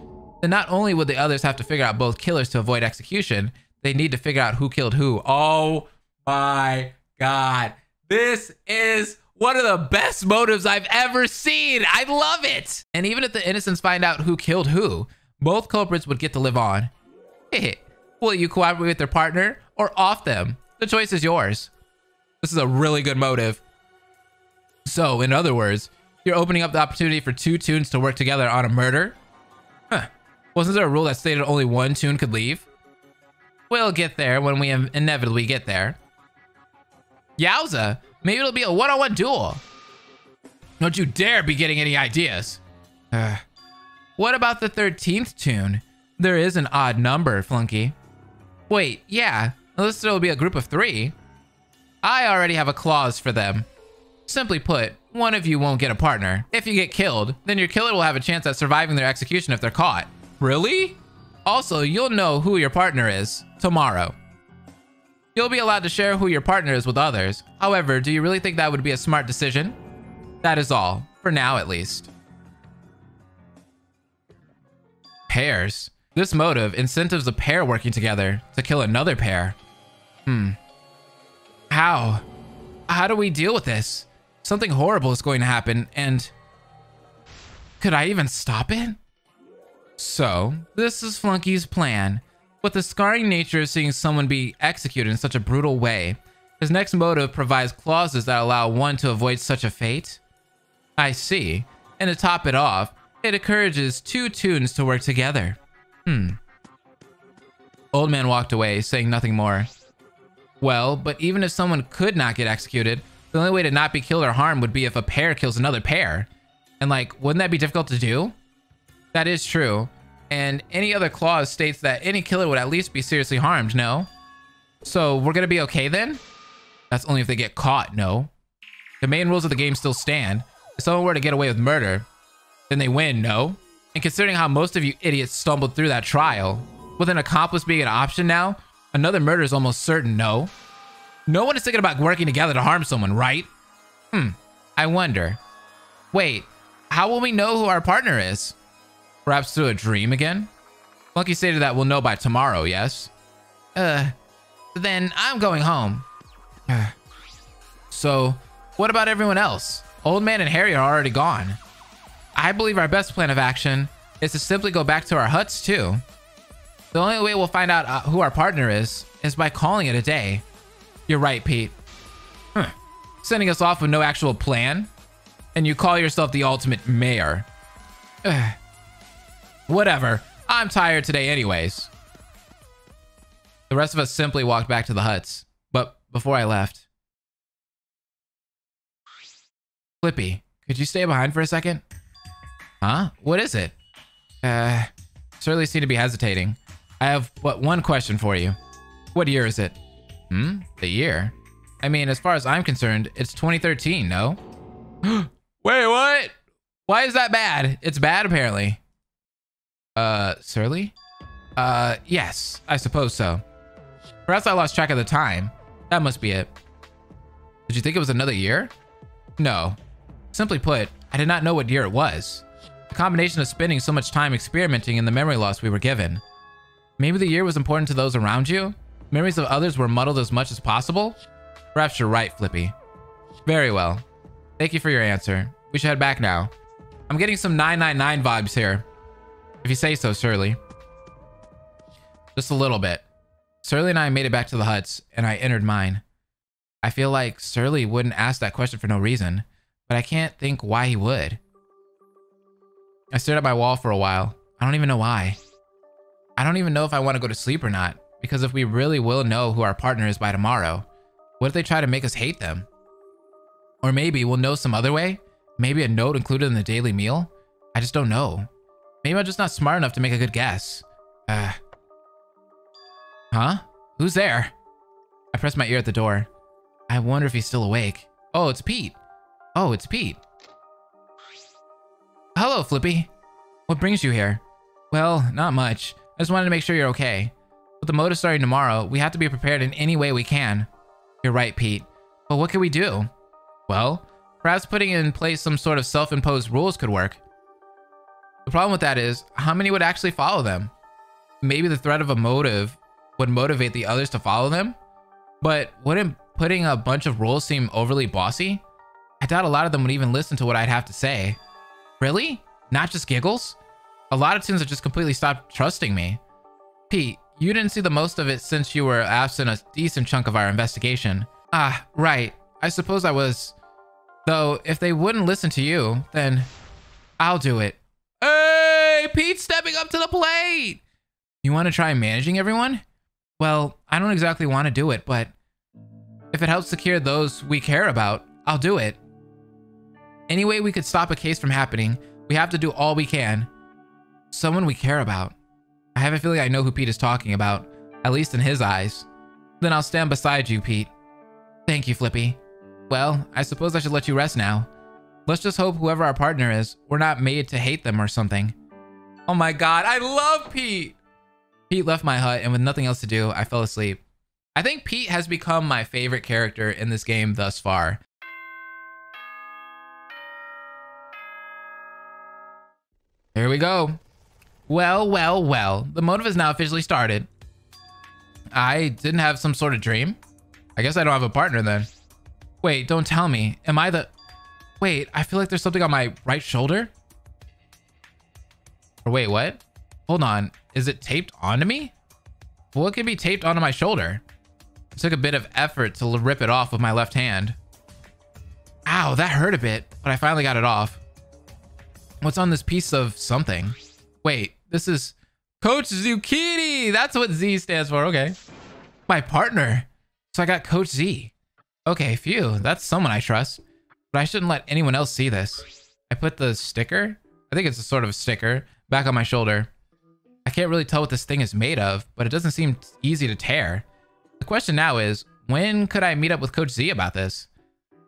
then not only would the others have to figure out both killers to avoid execution, they need to figure out who killed who. Oh my god. This is one of the best motives I've ever seen. I love it. And even if the innocents find out who killed who, both culprits would get to live on. Will you cooperate with their partner or off them? The choice is yours. This is a really good motive. So, in other words, you're opening up the opportunity for two toons to work together on a murder? Wasn't there a rule that stated only one toon could leave? We'll get there when we inevitably get there. Yowza, maybe it'll be a one-on-one -on -one duel. Don't you dare be getting any ideas. Uh, <sighs> what about the 13th toon? There is an odd number, Flunky. Wait, yeah, unless will be a group of three. I already have a clause for them. Simply put, one of you won't get a partner. If you get killed, then your killer will have a chance at surviving their execution if they're caught. Really? Also, you'll know who your partner is tomorrow. You'll be allowed to share who your partner is with others. However, do you really think that would be a smart decision? That is all, for now at least. Pairs. This motive incentives a pair working together to kill another pair. Hmm. How? How do we deal with this? Something horrible is going to happen, and... Could I even stop it? So, this is Flunky's plan. With the scarring nature of seeing someone be executed in such a brutal way, his next motive provides clauses that allow one to avoid such a fate. I see. And to top it off, it encourages two toons to work together. Hmm. Old man walked away, saying nothing more. Well, but even if someone could not get executed, the only way to not be killed or harmed would be if a pair kills another pair. And like, wouldn't that be difficult to do? That is true. And any other clause states that any killer would at least be seriously harmed, no? So we're gonna be okay then? That's only if they get caught, no? The main rules of the game still stand. If someone were to get away with murder, then they win, no? And considering how most of you idiots stumbled through that trial, with an accomplice being an option now, another murder is almost certain, no? No one is thinking about working together to harm someone, right? Hmm. I wonder. Wait, how will we know who our partner is? Perhaps through a dream again? Lucky stated that we'll know by tomorrow, yes? Uh, then I'm going home. <sighs> so, what about everyone else? Old Man and Harry are already gone. I believe our best plan of action is to simply go back to our huts too. The only way we'll find out uh, who our partner is is by calling it a day. You're right, Pete. Huh. Sending us off with no actual plan? And you call yourself the ultimate mayor. <sighs> Ugh. Whatever. I'm tired today anyways. The rest of us simply walked back to the huts. But before I left, Flippy, could you stay behind for a second? Huh? What is it? Uh, Surlee seem to be hesitating. I have but one question for you. What year is it? Hmm? The year? I mean, as far as I'm concerned, it's 2013, no? <gasps> Wait, what? Why is that bad? It's bad, apparently. Uh, Surlee? Uh, yes, I suppose so. Perhaps I lost track of the time. That must be it. Did you think it was another year? No. Simply put, I did not know what year it was. The combination of spending so much time experimenting and the memory loss we were given. Maybe the year was important to those around you? Memories of others were muddled as much as possible? Perhaps you're right, Flippy. Very well. Thank you for your answer. We should head back now. I'm getting some 999 vibes here. If you say so, Surlee. Just a little bit. Surlee and I made it back to the huts, and I entered mine. I feel like Surlee wouldn't ask that question for no reason, but I can't think why he would. I stared at my wall for a while. I don't even know why. I don't even know if I want to go to sleep or not, because if we really will know who our partner is by tomorrow, what if they try to make us hate them? Or maybe we'll know some other way? Maybe a note included in the daily meal? I just don't know. Maybe I'm just not smart enough to make a good guess. Uh. Huh? Who's there? I pressed my ear at the door. I wonder if he's still awake. Oh, it's Pete. Oh, it's Pete. Hello, Flippy. What brings you here? Well, not much. I just wanted to make sure you're okay. With the motor starting tomorrow, we have to be prepared in any way we can. You're right, Pete. But what can we do? Well, perhaps putting in place some sort of self-imposed rules could work. The problem with that is, how many would actually follow them? Maybe the threat of a motive would motivate the others to follow them? But wouldn't putting a bunch of rules seem overly bossy? I doubt a lot of them would even listen to what I'd have to say. Really? Not just giggles? A lot of toons have just completely stopped trusting me. Pete, you didn't see the most of it since you were absent a decent chunk of our investigation. Ah, right. I suppose I was. Though, if they wouldn't listen to you, then I'll do it. Stepping up to the plate. You want to try managing everyone? Well, I don't exactly want to do it, but if it helps secure those we care about, I'll do it. Any way we could stop a case from happening, we have to do all we can. Someone we care about. I have a feeling I know who Pete is talking about, at least in his eyes. Then I'll stand beside you, Pete. Thank you, Flippy. Well, I suppose I should let you rest now. Let's just hope whoever our partner is, we're not made to hate them or something. Oh my god, I love Pete! Pete left my hut, and with nothing else to do, I fell asleep. I think Pete has become my favorite character in this game thus far. Here we go. Well, well, well. The motive is now officially started. I didn't have some sort of dream. I guess I don't have a partner then. Wait, don't tell me. Am I the... Wait, I feel like there's something on my right shoulder? Wait, what? Hold on. Is it taped onto me? What could be taped onto my shoulder? It took a bit of effort to rip it off with my left hand. Ow, that hurt a bit, but I finally got it off. What's on this piece of something? Wait, this is Coach Zucchini. That's what Z stands for. Okay. My partner. So I got Coach Z. Okay, phew. That's someone I trust. But I shouldn't let anyone else see this. I put the sticker, I think it's a sort of sticker, back on my shoulder. I can't really tell what this thing is made of, but it doesn't seem easy to tear. The question now is, when could I meet up with Coach Z about this?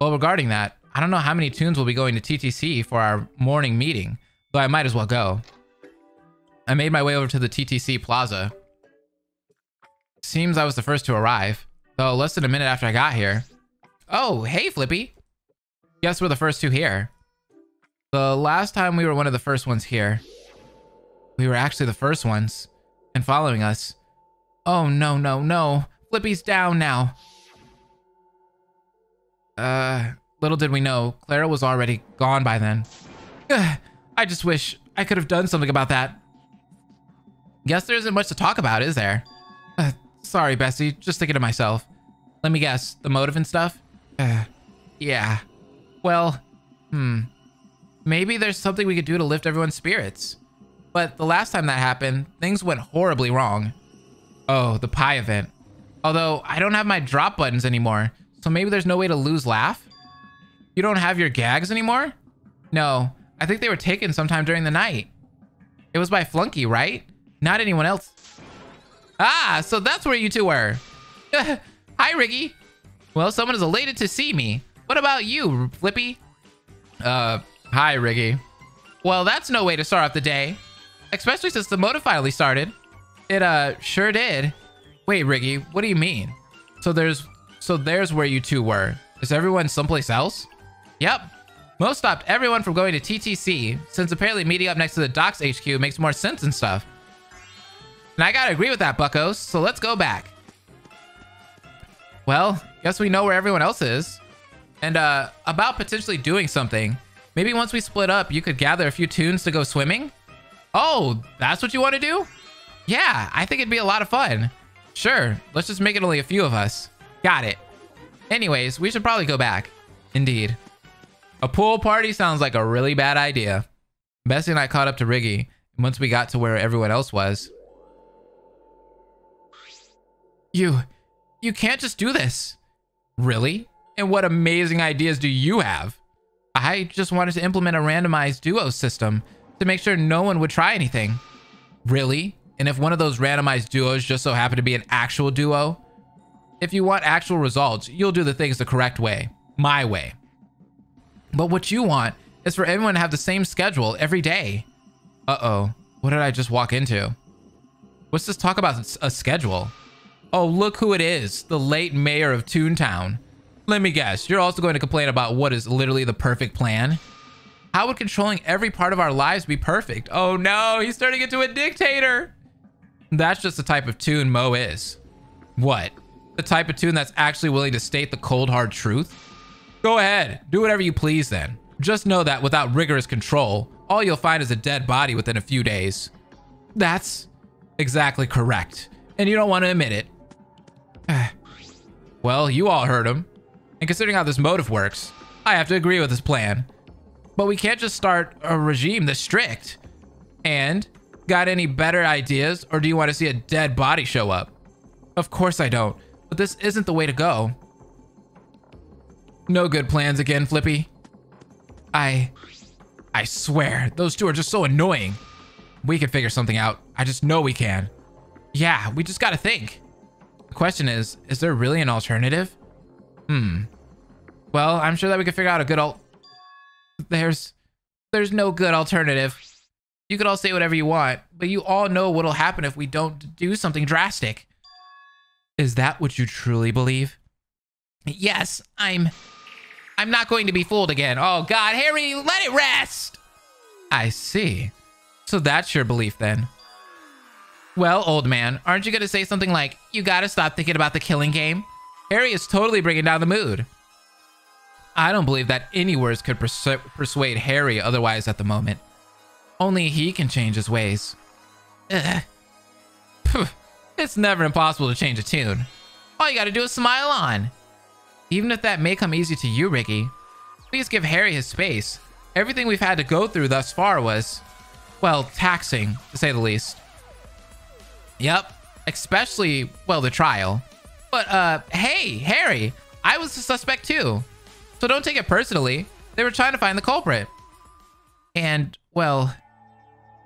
Well, regarding that, I don't know how many toons will be going to TTC for our morning meeting, though I might as well go. I made my way over to the TTC Plaza. Seems I was the first to arrive, though less than a minute after I got here. Oh, hey, Flippy. Guess we're the first two here. The last time we were one of the first ones here, we were actually the first ones and following us. Oh, no, no, no. Flippy's down now. Uh, little did we know, Clara was already gone by then. I just wish I could have done something about that. Guess there isn't much to talk about, is there? Uh, sorry, Bessie. Just thinking to myself. Let me guess. The motive and stuff? Uh, yeah. Well, hmm. Maybe there's something we could do to lift everyone's spirits. But the last time that happened, things went horribly wrong. Oh, the pie event. Although, I don't have my drop buttons anymore, so maybe there's no way to lose laff? You don't have your gags anymore? No, I think they were taken sometime during the night. It was by Flunky, right? Not anyone else. Ah, so that's where you two were. <laughs> Hi, Riggy. Well, someone is elated to see me. What about you, Flippy? Uh, hi, Riggy. Well, that's no way to start off the day. Especially since the motive finally started. It, uh, sure did. Wait, Riggy, what do you mean? So there's, so there's where you two were. Is everyone someplace else? Yep. Mo stopped everyone from going to TTC, since apparently meeting up next to the Docks HQ makes more sense and stuff. And I gotta agree with that, buckos, so let's go back. Well, guess we know where everyone else is. And uh, about potentially doing something. Maybe once we split up, you could gather a few toons to go swimming? Oh, that's what you want to do? Yeah, I think it'd be a lot of fun. Sure, let's just make it only a few of us. Got it. Anyways, we should probably go back. Indeed. A pool party sounds like a really bad idea. Bessie and I caught up to Riggy, once we got to where everyone else was. You, you can't just do this. Really? And what amazing ideas do you have? I just wanted to implement a randomized duo system to make sure no one would try anything. Really? And if one of those randomized duos just so happened to be an actual duo? If you want actual results, you'll do the things the correct way. My way. But what you want is for everyone to have the same schedule every day. Uh-oh. What did I just walk into? What's this talk about a schedule? Oh, look who it is. The late mayor of Toontown. Let me guess, you're also going to complain about what is literally the perfect plan? How would controlling every part of our lives be perfect? Oh no, he's turning into a dictator. That's just the type of toon Mo is. What? The type of toon that's actually willing to state the cold hard truth? Go ahead, do whatever you please then. Just know that without rigorous control, all you'll find is a dead body within a few days. That's exactly correct. And you don't want to admit it. <sighs> well, you all heard him. And considering how this motive works, I have to agree with his plan. But we can't just start a regime this strict. And, got any better ideas or do you want to see a dead body show up? Of course I don't, but this isn't the way to go. No good plans again, Flippy. I... I swear, those two are just so annoying. We can figure something out. I just know we can. Yeah, we just gotta think. The question is, is there really an alternative? Hmm. Well, I'm sure that we could figure out a good al- There's... There's no good alternative. You could all say whatever you want, but you all know what'll happen if we don't do something drastic. Is that what you truly believe? Yes, I'm... I'm not going to be fooled again. Oh god, Harry, let it rest! I see. So that's your belief then. Well, old man, aren't you going to say something like, you gotta stop thinking about the killing game? Harry is totally bringing down the mood. I don't believe that any words could persu persuade Harry otherwise at the moment. Only he can change his ways. Ugh. It's never impossible to change a toon. All you gotta do is smile on. Even if that may come easy to you, Riggy, please give Harry his space. Everything we've had to go through thus far was, well, taxing, to say the least. Yep, especially, well, the trial. But, uh, hey, Harry, I was the suspect too. So don't take it personally. They were trying to find the culprit. And, well,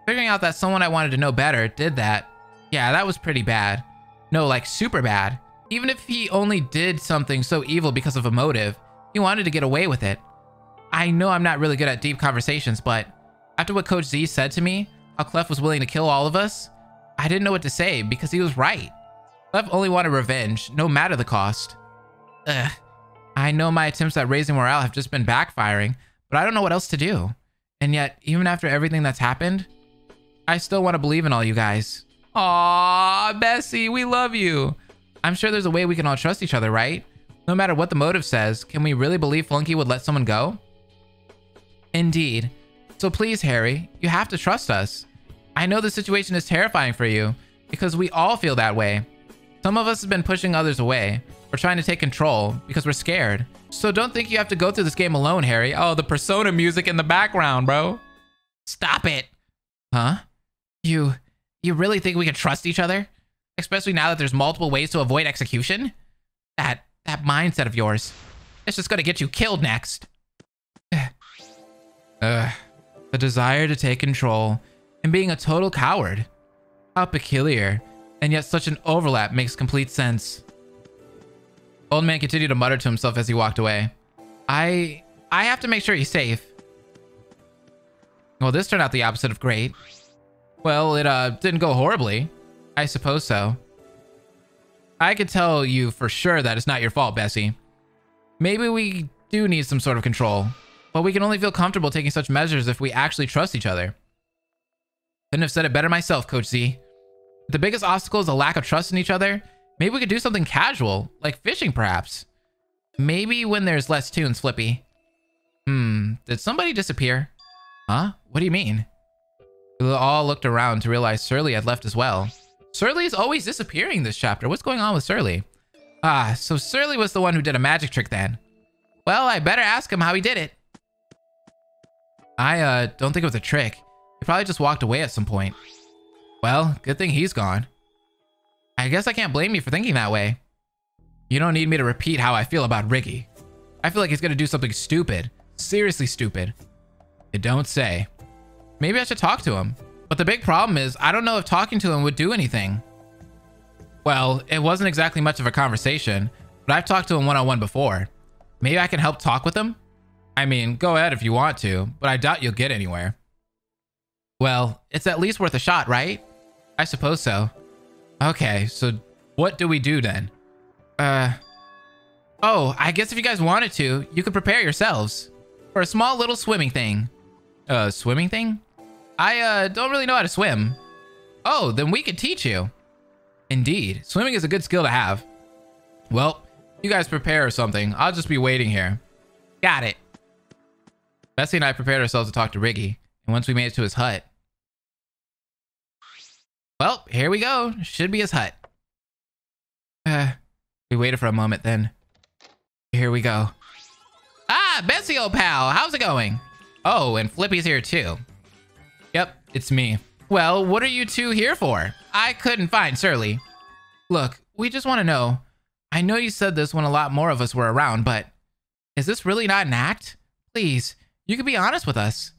figuring out that someone I wanted to know better did that. Yeah, that was pretty bad. No, like super bad. Even if he only did something so evil because of a motive, he wanted to get away with it. I know I'm not really good at deep conversations, but after what Coach Z said to me, how Clef was willing to kill all of us, I didn't know what to say because he was right. Clef only wanted revenge, no matter the cost. Ugh. I know my attempts at raising morale have just been backfiring, but I don't know what else to do. And yet, even after everything that's happened, I still want to believe in all you guys. Aww, Bessie, we love you. I'm sure there's a way we can all trust each other, right? No matter what the motive says, can we really believe Flunky would let someone go? Indeed. So please, Harry, you have to trust us. I know the situation is terrifying for you, because we all feel that way. Some of us have been pushing others away. We're trying to take control, because we're scared. So don't think you have to go through this game alone, Harry. Oh, the Persona music in the background, bro. Stop it. Huh? You... you really think we can trust each other? Especially now that there's multiple ways to avoid execution? That... that mindset of yours. It's just gonna get you killed next. <sighs> Ugh. The desire to take control and being a total coward. How peculiar, and yet such an overlap makes complete sense. Old man continued to mutter to himself as he walked away. I... I have to make sure he's safe. Well, this turned out the opposite of great. Well, it uh didn't go horribly. I suppose so. I can tell you for sure that it's not your fault, Bessie. Maybe we do need some sort of control, but we can only feel comfortable taking such measures if we actually trust each other. Couldn't have said it better myself, Coach Z. The biggest obstacle is a lack of trust in each other, maybe we could do something casual, like fishing perhaps. Maybe when there's less toons, Flippy. Hmm, did somebody disappear? Huh? What do you mean? We all looked around to realize Surlee had left as well. Surlee is always disappearing this chapter. What's going on with Surlee? Ah, so Surlee was the one who did a magic trick then. Well, I better ask him how he did it. I, uh, don't think it was a trick. He probably just walked away at some point. Well, good thing he's gone. I guess I can't blame you for thinking that way. You don't need me to repeat how I feel about Riggy. I feel like he's gonna do something stupid. Seriously stupid. You don't say. Maybe I should talk to him. But the big problem is, I don't know if talking to him would do anything. Well, it wasn't exactly much of a conversation, but I've talked to him one-on-one -on -one before. Maybe I can help talk with him? I mean, go ahead if you want to, but I doubt you'll get anywhere. Well, it's at least worth a shot, right? I suppose so. Okay, so what do we do then? Uh... Oh, I guess if you guys wanted to, you could prepare yourselves. For a small little swimming thing. Uh, swimming thing? I, uh, don't really know how to swim. Oh, then we could teach you. Indeed, swimming is a good skill to have. Well, you guys prepare or something. I'll just be waiting here. Got it. Bessie and I prepared ourselves to talk to Riggy, and once we made it to his hut, well, here we go. Should be his hut. Uh, we waited for a moment then. Here we go. Ah, Bessie, old pal. How's it going? Oh, and Flippy's here too. Yep, it's me. Well, what are you two here for? I couldn't find Surlee. Look, we just want to know. I know you said this when a lot more of us were around, but is this really not an act? Please, you can be honest with us.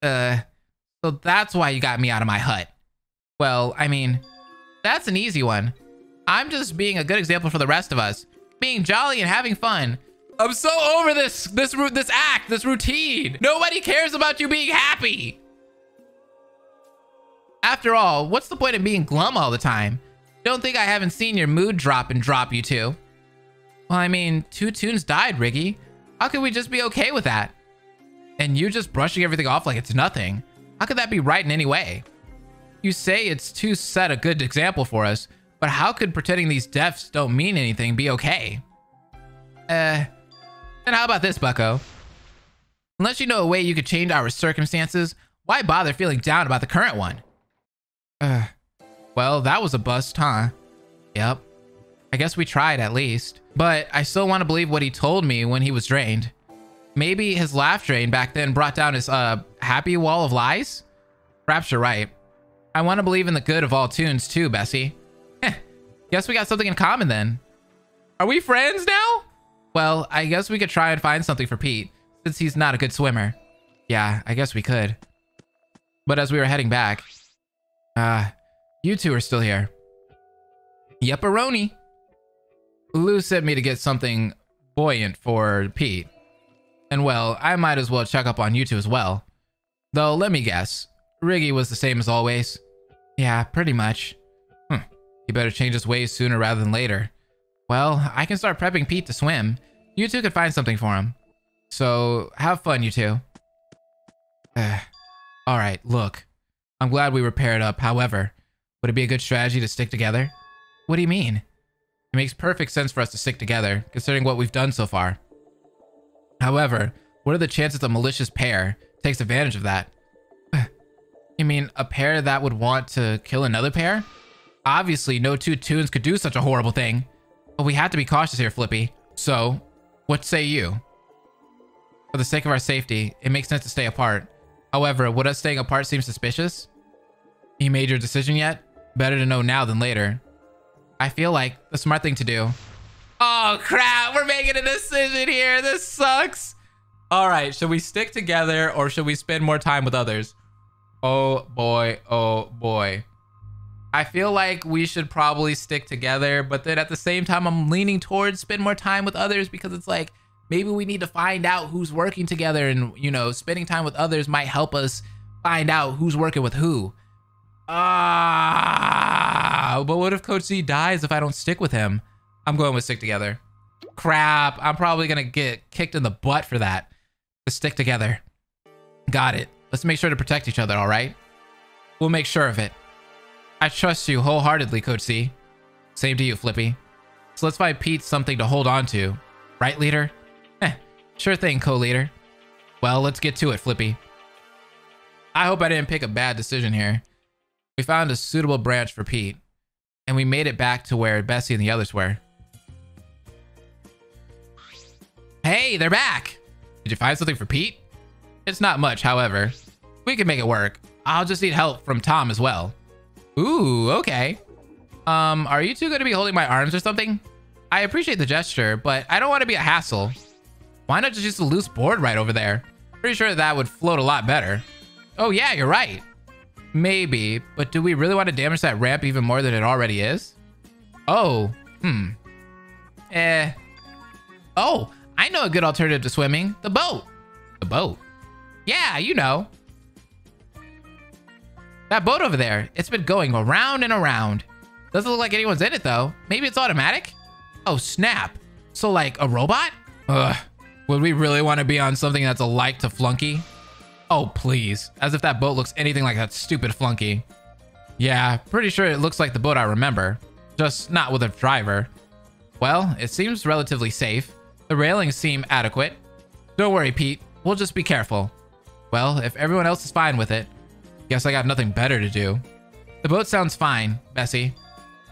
Uh, so that's why you got me out of my hut. Well, I mean, that's an easy one. I'm just being a good example for the rest of us. Being jolly and having fun. I'm so over this, this, this act, this routine. Nobody cares about you being happy. After all, what's the point of being glum all the time? Don't think I haven't seen your mood drop and drop you two. Well, I mean, two toons died, Riggy. How could we just be okay with that? And you just brushing everything off like it's nothing. How could that be right in any way? You say it's to set a good example for us, but how could pretending these deaths don't mean anything be okay? Uh, and how about this, bucko? Unless you know a way you could change our circumstances, why bother feeling down about the current one? Uh, well, that was a bust, huh? Yep. I guess we tried at least. But I still want to believe what he told me when he was drained. Maybe his laff drain back then brought down his, uh, happy wall of lies? Perhaps you're right. I want to believe in the good of all toons too, Bessie. <laughs> Heh, guess we got something in common then. Are we friends now? Well, I guess we could try and find something for Pete, since he's not a good swimmer. Yeah, I guess we could. But as we were heading back... Ah, uh, you two are still here. Yepperoni. Lou sent me to get something buoyant for Pete. And well, I might as well check up on you two as well. Though, let me guess. Riggy was the same as always. Yeah, pretty much. Hmm. He better change his ways sooner rather than later. Well, I can start prepping Pete to swim. You two could find something for him. So, have fun, you two. <sighs> Alright, look. I'm glad we were paired up. However, would it be a good strategy to stick together? What do you mean? It makes perfect sense for us to stick together, considering what we've done so far. However, what are the chances a malicious pair takes advantage of that? You mean a pair that would want to kill another pair? Obviously, no two toons could do such a horrible thing. But we have to be cautious here, Flippy. So, what say you? For the sake of our safety, it makes sense to stay apart. However, would us staying apart seem suspicious? You made your decision yet? Better to know now than later. I feel like the smart thing to do. Oh crap, we're making a decision here. This sucks. All right, should we stick together or should we spend more time with others? Oh boy, oh boy. I feel like we should probably stick together, but then at the same time, I'm leaning towards spend more time with others because it's like maybe we need to find out who's working together and, you know, spending time with others might help us find out who's working with who. Ah, but what if Coach Z dies if I don't stick with him? I'm going with stick together. Crap, I'm probably gonna get kicked in the butt for that. To stick together. Got it. Let's make sure to protect each other, all right? We'll make sure of it. I trust you wholeheartedly, Coach Z. Same to you, Flippy. So let's find Pete something to hold on to. Right, leader? <laughs> Eh, sure thing, co-leader. Well, let's get to it, Flippy. I hope I didn't pick a bad decision here. We found a suitable branch for Pete, and we made it back to where Bessie and the others were. Hey, they're back! Did you find something for Pete? It's not much, however. We can make it work. I'll just need help from Tom as well. Ooh, okay. Um, are you two going to be holding my arms or something? I appreciate the gesture, but I don't want to be a hassle. Why not just use a loose board right over there? Pretty sure that would float a lot better. Oh yeah, you're right. Maybe, but do we really want to damage that ramp even more than it already is? Oh, hmm. Eh. Oh, I know a good alternative to swimming. The boat. The boat? Yeah, you know. That boat over there, it's been going around and around. Doesn't look like anyone's in it though. Maybe it's automatic? Oh, snap. So like a robot? Ugh. Would we really want to be on something that's alike to Flunky? Oh, please. As if that boat looks anything like that stupid Flunky. Yeah, pretty sure it looks like the boat I remember. Just not with a driver. Well, it seems relatively safe. The railings seem adequate. Don't worry, Pete. We'll just be careful. Well, if everyone else is fine with it, Guess I got nothing better to do. The boat sounds fine, Bessie.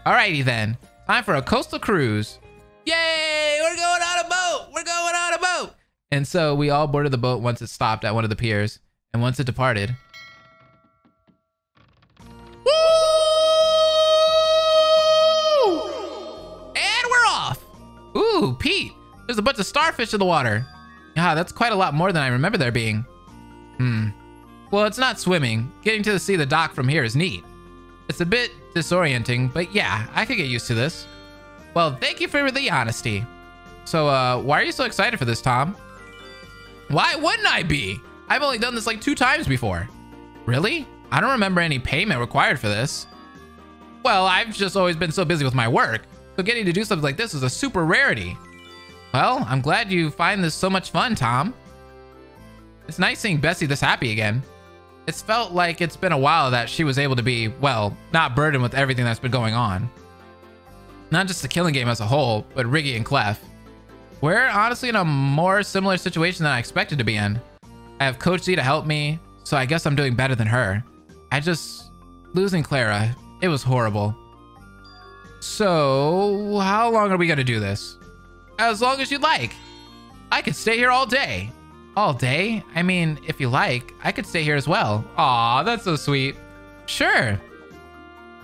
Alrighty then. Time for a coastal cruise. Yay! We're going on a boat! We're going on a boat! And so we all boarded the boat once it stopped at one of the piers. And once it departed. And we're off! Ooh, Pete! There's a bunch of starfish in the water. Yeah, that's quite a lot more than I remember there being. Hmm. Well, it's not swimming. Getting to see the dock from here is neat. It's a bit disorienting, but yeah, I could get used to this. Well, thank you for the honesty. So, uh, why are you so excited for this, Tom? Why wouldn't I be? I've only done this like two times before. Really? I don't remember any payment required for this. Well, I've just always been so busy with my work, so getting to do something like this is a super rarity. Well, I'm glad you find this so much fun, Tom. It's nice seeing Bessie this happy again. It's felt like it's been a while that she was able to be, well, not burdened with everything that's been going on. Not just the killing game as a whole, but Riggy and Clef. We're honestly in a more similar situation than I expected to be in. I have Coach Z to help me, so I guess I'm doing better than her. I just... Losing Clara, it was horrible. So, how long are we gonna do this? As long as you'd like. I could stay here all day. All day? I mean, if you like, I could stay here as well. Aw, that's so sweet. Sure.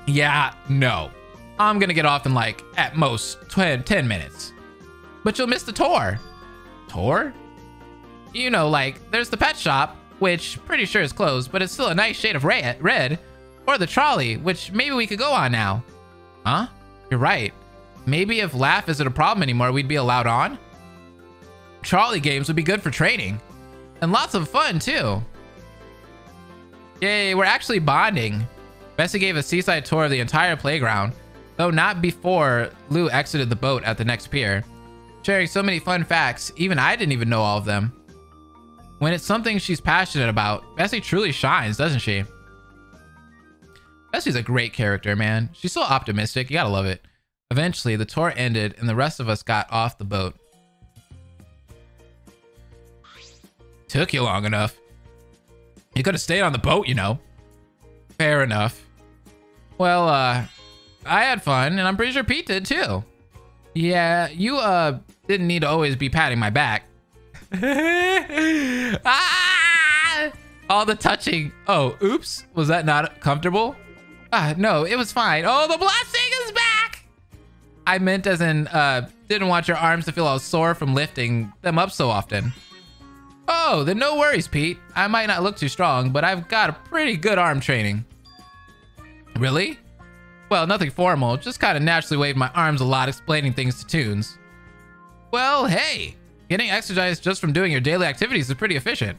Yeah, no. I'm gonna get off in like, at most, 10 minutes. But you'll miss the tour. Tour? You know, like, there's the pet shop, which pretty sure is closed, but it's still a nice shade of red. Or the trolley, which maybe we could go on now. Huh? You're right. Maybe if Laff isn't a problem anymore, we'd be allowed on? Trolley games would be good for training. And lots of fun, too. Yay, we're actually bonding. Bessie gave a seaside tour of the entire playground, though not before Lou exited the boat at the next pier. Sharing so many fun facts, even I didn't even know all of them. When it's something she's passionate about, Bessie truly shines, doesn't she? Bessie's a great character, man. She's so optimistic, you gotta love it. Eventually, the tour ended and the rest of us got off the boat. Took you long enough. You could have stayed on the boat, you know. Fair enough. Well, uh, I had fun, and I'm pretty sure Pete did too. Yeah, you, uh, didn't need to always be patting my back. <laughs> ah! All the touching. Oh, oops. Was that not comfortable? Ah, no, it was fine. Oh, the blessing is back! I meant as in, uh, didn't want your arms to feel all sore from lifting them up so often. Oh, then no worries, Pete. I might not look too strong, but I've got a pretty good arm training. Really? Well, nothing formal, just kind of naturally wave my arms a lot explaining things to toons. Well, hey, getting exercise just from doing your daily activities is pretty efficient.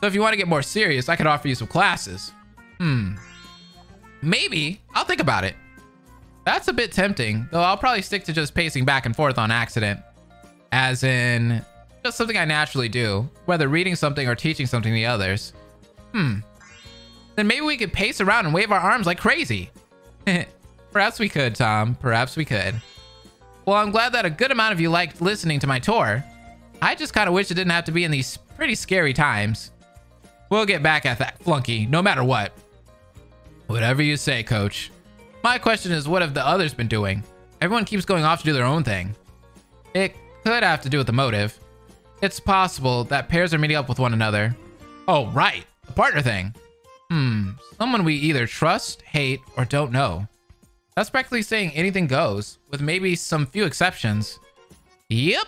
So if you want to get more serious, I could offer you some classes. Hmm. Maybe. I'll think about it. That's a bit tempting, though I'll probably stick to just pacing back and forth on accident. As in, just something I naturally do, whether reading something or teaching something to others. Hmm. Then maybe we could pace around and wave our arms like crazy. <laughs> Perhaps we could, Tom. Perhaps we could. Well, I'm glad that a good amount of you liked listening to my tour. I just kind of wish it didn't have to be in these pretty scary times. We'll get back at that flunky, no matter what. Whatever you say, coach. My question is, what have the others been doing? Everyone keeps going off to do their own thing. It could have to do with the motive. It's possible that pairs are meeting up with one another. Oh, right. The partner thing. Hmm. Someone we either trust, hate, or don't know. That's practically saying anything goes, with maybe some few exceptions. Yep.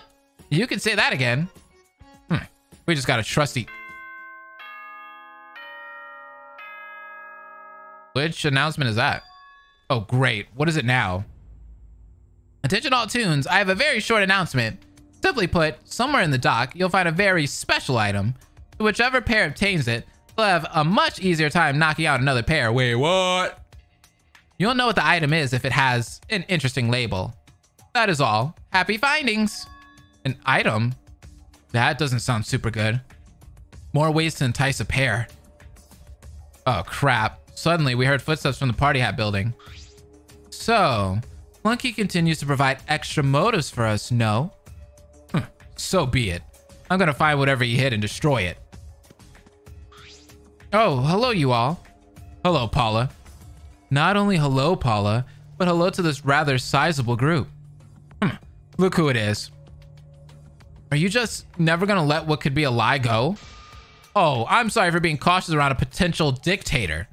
You can say that again. Hmm. We just got a trusty... Which announcement is that? Oh, great. What is it now? Attention all toons, I have a very short announcement. Simply put, somewhere in the dock, you'll find a very special item. Whichever pair obtains it, will have a much easier time knocking out another pair. Wait, what? You'll know what the item is if it has an interesting label. That is all. Happy findings! An item? That doesn't sound super good. More ways to entice a pair. Oh, crap. Suddenly, we heard footsteps from the party hat building. So, Flunky continues to provide extra motives for us, no? Hm, so be it. I'm gonna find whatever he hid and destroy it. Oh, hello, you all. Hello, Paula. Not only hello, Paula, but hello to this rather sizable group. Hmm, look who it is. Are you just never gonna let what could be a lie go? Oh, I'm sorry for being cautious around a potential dictator.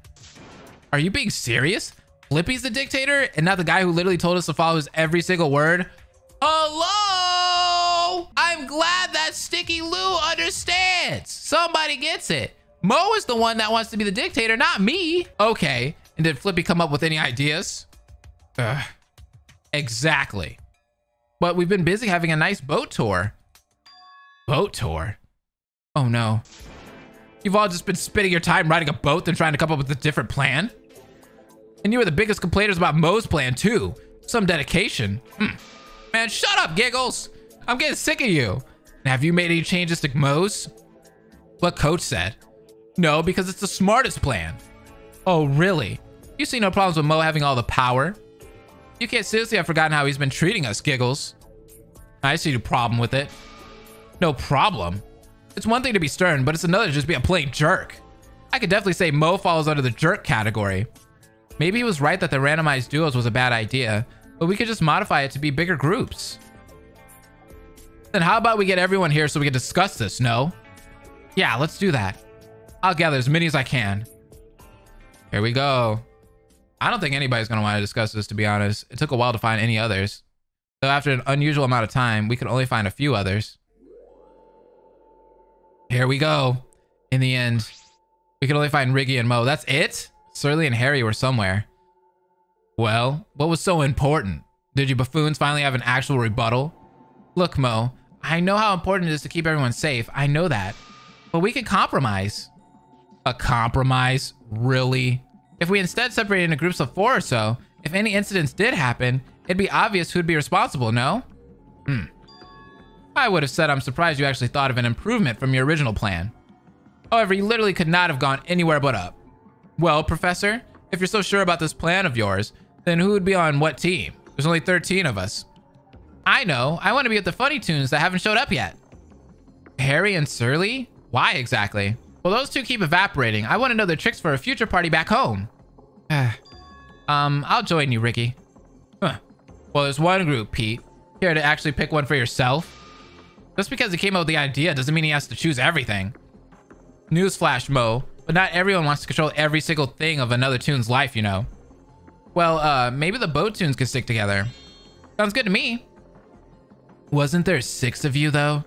Are you being serious? Flippy's the dictator and not the guy who literally told us to follow his every single word? Hello! I'm glad that Sticky Lou understands. Somebody gets it. Mo is the one that wants to be the dictator, not me. Okay. And did Flippy come up with any ideas? Ugh. Exactly. But we've been busy having a nice boat tour. Boat tour? Oh no. You've all just been spending your time riding a boat than trying to come up with a different plan? And you were the biggest complainers about Mo's plan too. Some dedication. Hmm. Man, shut up, Giggles. I'm getting sick of you. have you made any changes to Mo's? What Coach said. No, because it's the smartest plan. Oh, really? You see no problems with Mo having all the power? You can't seriously have forgotten how he's been treating us, Giggles. I see no problem with it. No problem? It's one thing to be stern, but it's another to just be a plain jerk. I could definitely say Mo falls under the jerk category. Maybe he was right that the randomized duos was a bad idea, but we could just modify it to be bigger groups. Then how about we get everyone here so we can discuss this, no? Yeah, let's do that. I'll gather as many as I can. Here we go. I don't think anybody's going to want to discuss this, to be honest. It took a while to find any others. So after an unusual amount of time, we could only find a few others. Here we go. In the end, we could only find Riggy and Mo. That's it? Surlee and Harry were somewhere. Well, what was so important? Did you buffoons finally have an actual rebuttal? Look, Mo, I know how important it is to keep everyone safe. I know that. But we could compromise. A compromise? Really? If we instead separated into groups of four or so, if any incidents did happen, it'd be obvious who'd be responsible, no? Hmm. I would have said I'm surprised you actually thought of an improvement from your original plan. However, you literally could not have gone anywhere but up. Well, Professor, if you're so sure about this plan of yours, then who would be on what team? There's only 13 of us. I know. I want to be with the funny toons that haven't showed up yet. Harry and Surlee? Why exactly? Well, those two keep evaporating. I want to know their tricks for a future party back home. <sighs> um, I'll join you, Riggy. Huh. Well, there's one group, Pete. Here to actually pick one for yourself. Just because he came up with the idea doesn't mean he has to choose everything. Newsflash, Mo. But not everyone wants to control every single thing of another toon's life, you know. Well, uh, maybe the boat toons could stick together. Sounds good to me. Wasn't there six of you, though?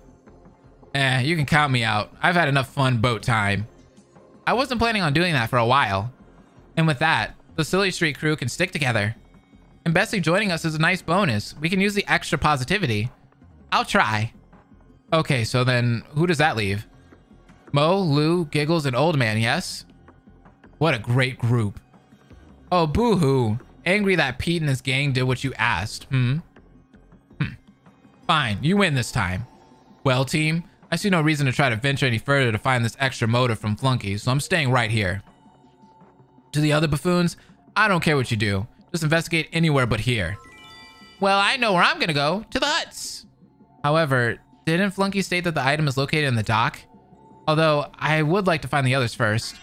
Eh, you can count me out. I've had enough fun boat time. I wasn't planning on doing that for a while. And with that, the Silly Street crew can stick together. And Bessie joining us is a nice bonus. We can use the extra positivity. I'll try. Okay, so then who does that leave? Mo, Lou, Giggles, and Old Man, yes? What a great group. Oh, boo-hoo. Angry that Pete and his gang did what you asked, hmm? Fine, you win this time. Well, team, I see no reason to try to venture any further to find this extra motive from Flunky, so I'm staying right here. To the other buffoons, I don't care what you do. Just investigate anywhere but here. Well, I know where I'm gonna go. To the huts. However, didn't Flunky state that the item is located in the dock? Although, I would like to find the others first.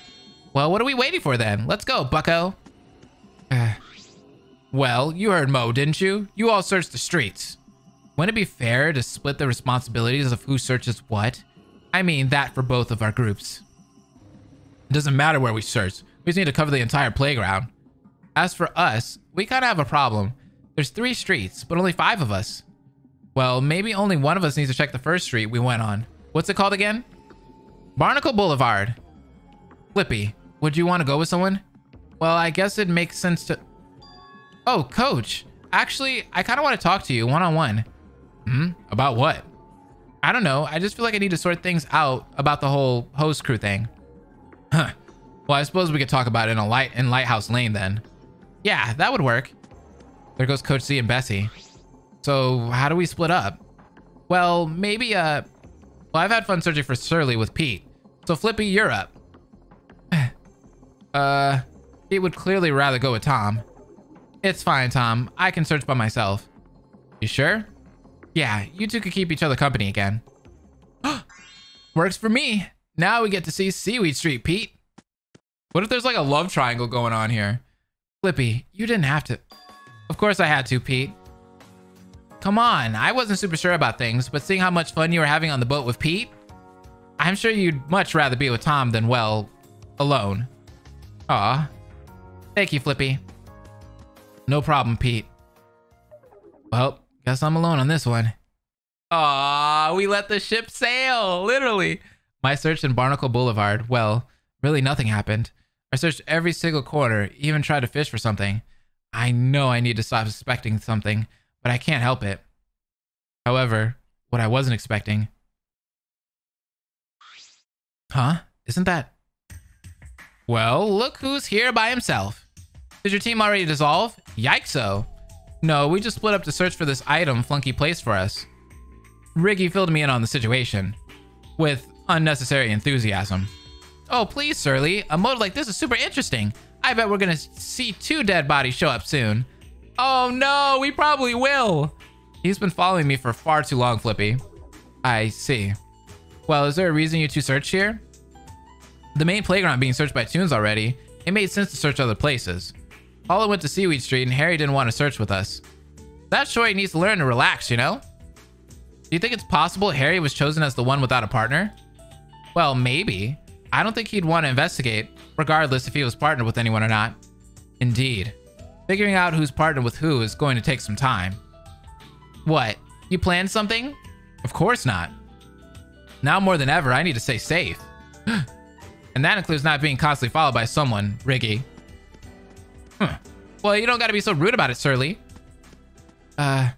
Well, what are we waiting for then? Let's go, bucko. <sighs> well, you heard Mo, didn't you? You all searched the streets. Wouldn't it be fair to split the responsibilities of who searches what? I mean that for both of our groups. It doesn't matter where we search. We just need to cover the entire playground. As for us, we kind of have a problem. There's three streets, but only five of us. Well, maybe only one of us needs to check the first street we went on. What's it called again? Barnacle Boulevard. Flippy, would you want to go with someone? Well, I guess it makes sense to... Oh, coach. Actually, I kind of want to talk to you one-on-one. -on -one. Hmm? About what? I don't know. I just feel like I need to sort things out about the whole host crew thing. Huh. Well, I suppose we could talk about it in a light in Lighthouse Lane then. Yeah, that would work. There goes Coach Z and Bessie. So how do we split up? Well, maybe uh well I've had fun searching for Surlee with Pete. So Flippy, you're up. <sighs> uh Pete would clearly rather go with Tom. It's fine, Tom. I can search by myself. You sure? Yeah, you two could keep each other company again. <gasps> Works for me. Now we get to see Seaweed Street, Pete. What if there's like a love triangle going on here? Flippy, you didn't have to. Of course I had to, Pete. Come on, I wasn't super sure about things, but seeing how much fun you were having on the boat with Pete, I'm sure you'd much rather be with Tom than, well, alone. Aw. Thank you, Flippy. No problem, Pete. Well, Guess I'm alone on this one. Ah, we let the ship sail, literally. My search in Barnacle Boulevard, well, really nothing happened. I searched every single corner, even tried to fish for something. I know I need to stop suspecting something, but I can't help it. However, what I wasn't expecting... Huh? Isn't that... Well, look who's here by himself. Did your team already dissolve? Yikes-o. No, we just split up to search for this item Flunky placed for us. Riggy filled me in on the situation. With unnecessary enthusiasm. Oh, please, Surlee. A mode like this is super interesting. I bet we're gonna see two dead bodies show up soon. Oh no, we probably will. He's been following me for far too long, Flippy. I see. Well, is there a reason you two searched here? The main playground being searched by Toons already, it made sense to search other places. Paula went to Seaweed Street and Harry didn't want to search with us. That short needs to learn to relax, you know? Do you think it's possible Harry was chosen as the one without a partner? Well, maybe. I don't think he'd want to investigate, regardless if he was partnered with anyone or not. Indeed. Figuring out who's partnered with who is going to take some time. What? You planned something? Of course not. Now more than ever, I need to stay safe. <gasps> and that includes not being constantly followed by someone, Riggy. Huh. Well, you don't gotta be so rude about it, Surlee. Uh,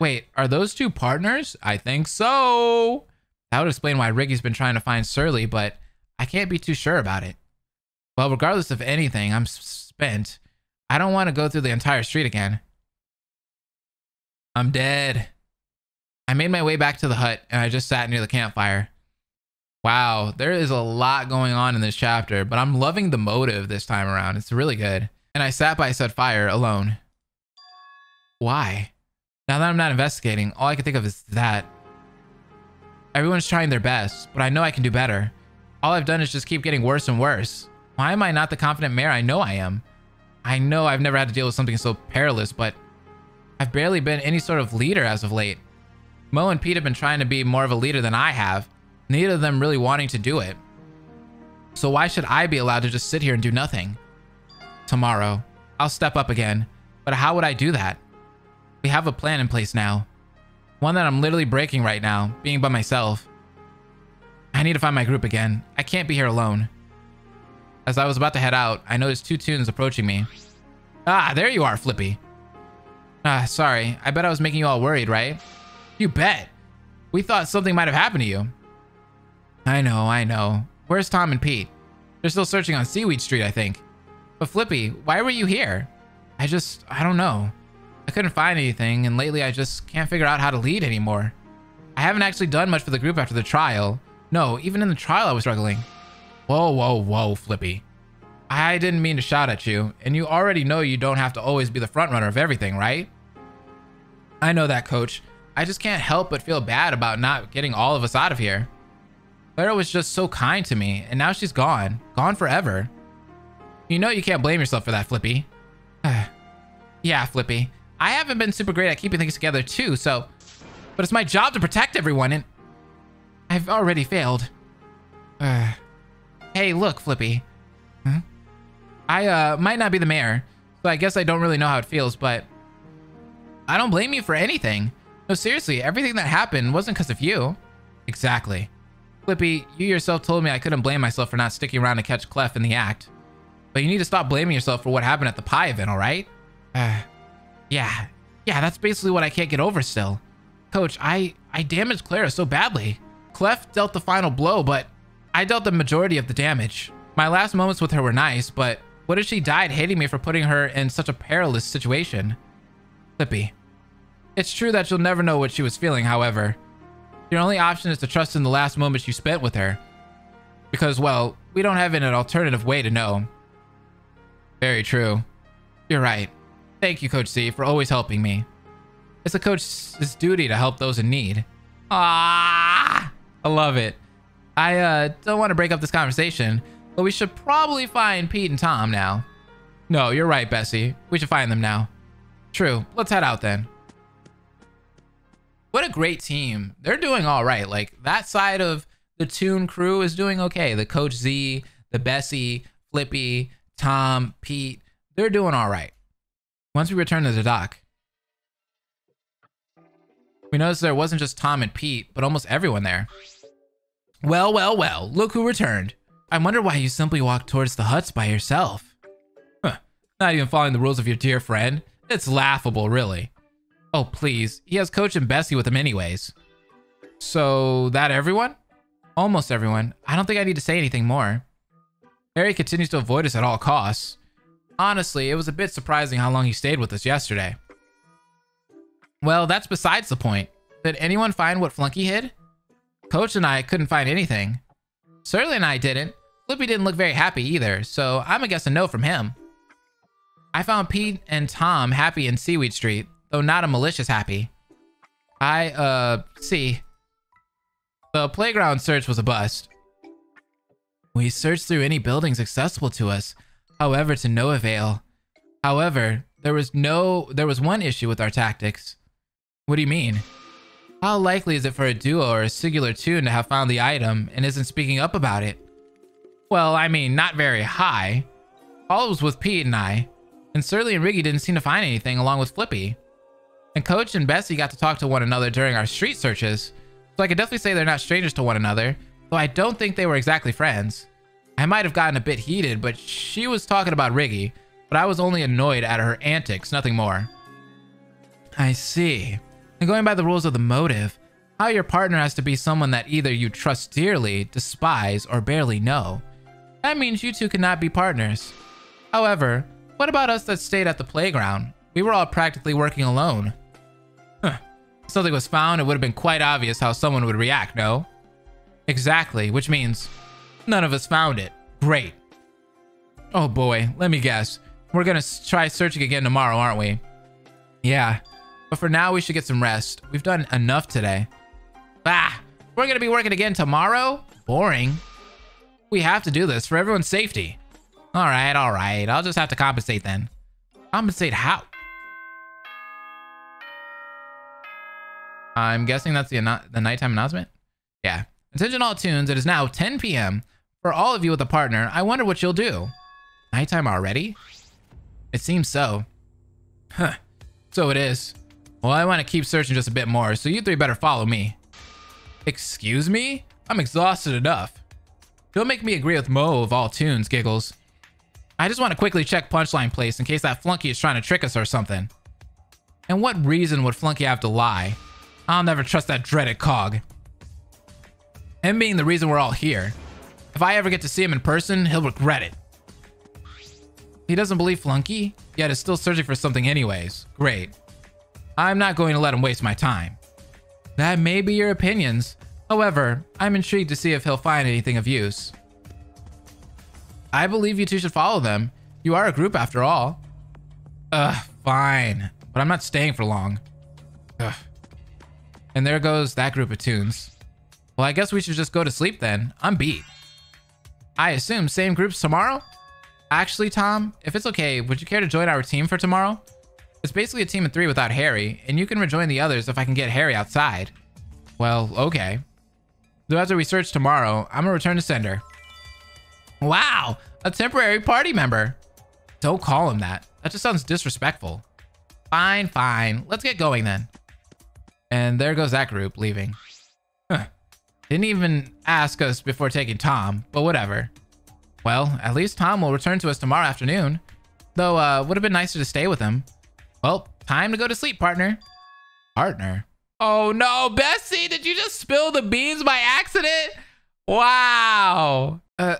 wait, are those two partners? I think so. That would explain why Riggy's been trying to find Surlee, but I can't be too sure about it. Well, regardless of anything, I'm spent. I don't want to go through the entire street again. I'm dead. I made my way back to the hut and I just sat near the campfire. Wow, there is a lot going on in this chapter, but I'm loving the motive this time around. It's really good and I sat by said fire alone. Why? Now that I'm not investigating, all I can think of is that. Everyone's trying their best, but I know I can do better. All I've done is just keep getting worse and worse. Why am I not the confident mayor I know I am? I know I've never had to deal with something so perilous, but I've barely been any sort of leader as of late. Mo and Pete have been trying to be more of a leader than I have, neither of them really wanting to do it. So why should I be allowed to just sit here and do nothing? Tomorrow. I'll step up again. But how would I do that? We have a plan in place now. One that I'm literally breaking right now, being by myself. I need to find my group again. I can't be here alone. As I was about to head out, I noticed two toons approaching me. Ah, there you are, Flippy. Ah, sorry. I bet I was making you all worried, right? You bet. We thought something might have happened to you. I know, I know. Where's Tom and Pete? They're still searching on Seaweed Street, I think. But Flippy, why were you here? I just, I don't know. I couldn't find anything, and lately I just can't figure out how to lead anymore. I haven't actually done much for the group after the trial. No, even in the trial I was struggling. Whoa, whoa, whoa, Flippy. I didn't mean to shout at you, and you already know you don't have to always be the front runner of everything, right? I know that, coach. I just can't help but feel bad about not getting all of us out of here. Clara was just so kind to me, and now she's gone. Gone forever. You know you can't blame yourself for that, Flippy. <sighs> yeah, Flippy. I haven't been super great at keeping things together too, so... But it's my job to protect everyone, and... I've already failed. <sighs> Hey, look, Flippy. I, uh, might not be the mayor, so I guess I don't really know how it feels, but... I don't blame you for anything. No, seriously, everything that happened wasn't because of you. Exactly. Flippy, you yourself told me I couldn't blame myself for not sticking around to catch Clef in the act. But you need to stop blaming yourself for what happened at the pie event, alright? Uh, yeah. Yeah, that's basically what I can't get over still. Coach, I, I damaged Clara so badly. Clef dealt the final blow, but I dealt the majority of the damage. My last moments with her were nice, but what if she died hating me for putting her in such a perilous situation? Flippy. It's true that you'll never know what she was feeling, however. Your only option is to trust in the last moments you spent with her. Because, well, we don't have an alternative way to know. Very true. You're right. Thank you, Coach Z, for always helping me. It's a coach's duty to help those in need. Ah, I love it. I uh, don't want to break up this conversation, but we should probably find Pete and Tom now. No, you're right, Bessie. We should find them now. True. Let's head out then. What a great team. They're doing all right. Like that side of the Toon crew is doing okay. The Coach Z, the Bessie, Flippy, Tom, Pete, they're doing all right. Once we return to the dock, we noticed there wasn't just Tom and Pete, but almost everyone there. Well, well, well, look who returned. I wonder why you simply walked towards the huts by yourself. Huh, not even following the rules of your dear friend. It's laughable, really. Oh, please. He has Coach and Bessie with him anyways. So, that everyone? Almost everyone. I don't think I need to say anything more. Harry continues to avoid us at all costs. Honestly, it was a bit surprising how long he stayed with us yesterday. Well, that's besides the point. Did anyone find what Flunky hid? Coach and I couldn't find anything. Surlee and I didn't. Flippy didn't look very happy either, so I'm gonna guess a no from him. I found Pete and Tom happy in Seaweed Street, though not a malicious happy. I, uh, see. The playground search was a bust. We searched through any buildings accessible to us, however, to no avail. However, there was no, there was one issue with our tactics. What do you mean? How likely is it for a duo or a singular toon to have found the item and isn't speaking up about it? Well, I mean, not very high. All was with Pete and I, and Surlee and Riggy didn't seem to find anything along with Flippy. And Coach and Bessie got to talk to one another during our street searches, so I could definitely say they're not strangers to one another, though I don't think they were exactly friends. I might have gotten a bit heated, but she was talking about Riggy, but I was only annoyed at her antics, nothing more. I see. And going by the rules of the motive, how your partner has to be someone that either you trust dearly, despise, or barely know. That means you two cannot be partners. However, what about us that stayed at the playground? We were all practically working alone. Huh. If something was found, it would have been quite obvious how someone would react, no? Exactly, which means none of us found it. Great. Oh boy, let me guess. We're gonna try searching again tomorrow, aren't we? Yeah, but for now we should get some rest. We've done enough today. Ah, we're gonna be working again tomorrow? Boring. We have to do this for everyone's safety. All right, all right. I'll just have to compensate then. Compensate how? I'm guessing that's the, the nighttime announcement? Yeah. Attention all toons, it is now 10 p.m. For all of you with a partner, I wonder what you'll do. Nighttime already? It seems so. Huh. So it is. Well, I want to keep searching just a bit more, so you three better follow me. Excuse me? I'm exhausted enough. Don't make me agree with Mo of all toons, Giggles. I just want to quickly check Punchline Place in case that flunky is trying to trick us or something. And what reason would Flunky have to lie? I'll never trust that dreaded cog. Him being the reason we're all here. If I ever get to see him in person, he'll regret it. He doesn't believe Flunky, yet is still searching for something anyways. Great. I'm not going to let him waste my time. That may be your opinions. However, I'm intrigued to see if he'll find anything of use. I believe you two should follow them. You are a group after all. Ugh, fine. But I'm not staying for long. Ugh. And there goes that group of toons. Well, I guess we should just go to sleep then. I'm beat. I assume same groups tomorrow? Actually, Tom, if it's okay, would you care to join our team for tomorrow? It's basically a team of three without Harry, and you can rejoin the others if I can get Harry outside. Well, okay. Though after we search tomorrow, I'm gonna return to sender. Wow, a temporary party member. Don't call him that. That just sounds disrespectful. Fine, fine. Let's get going then. And there goes that group leaving. Didn't even ask us before taking Tom, but whatever. Well, at least Tom will return to us tomorrow afternoon. Though, uh, would have been nicer to stay with him. Well, time to go to sleep, partner. Partner? Oh no, Bessie, did you just spill the beans by accident? Wow. Uh,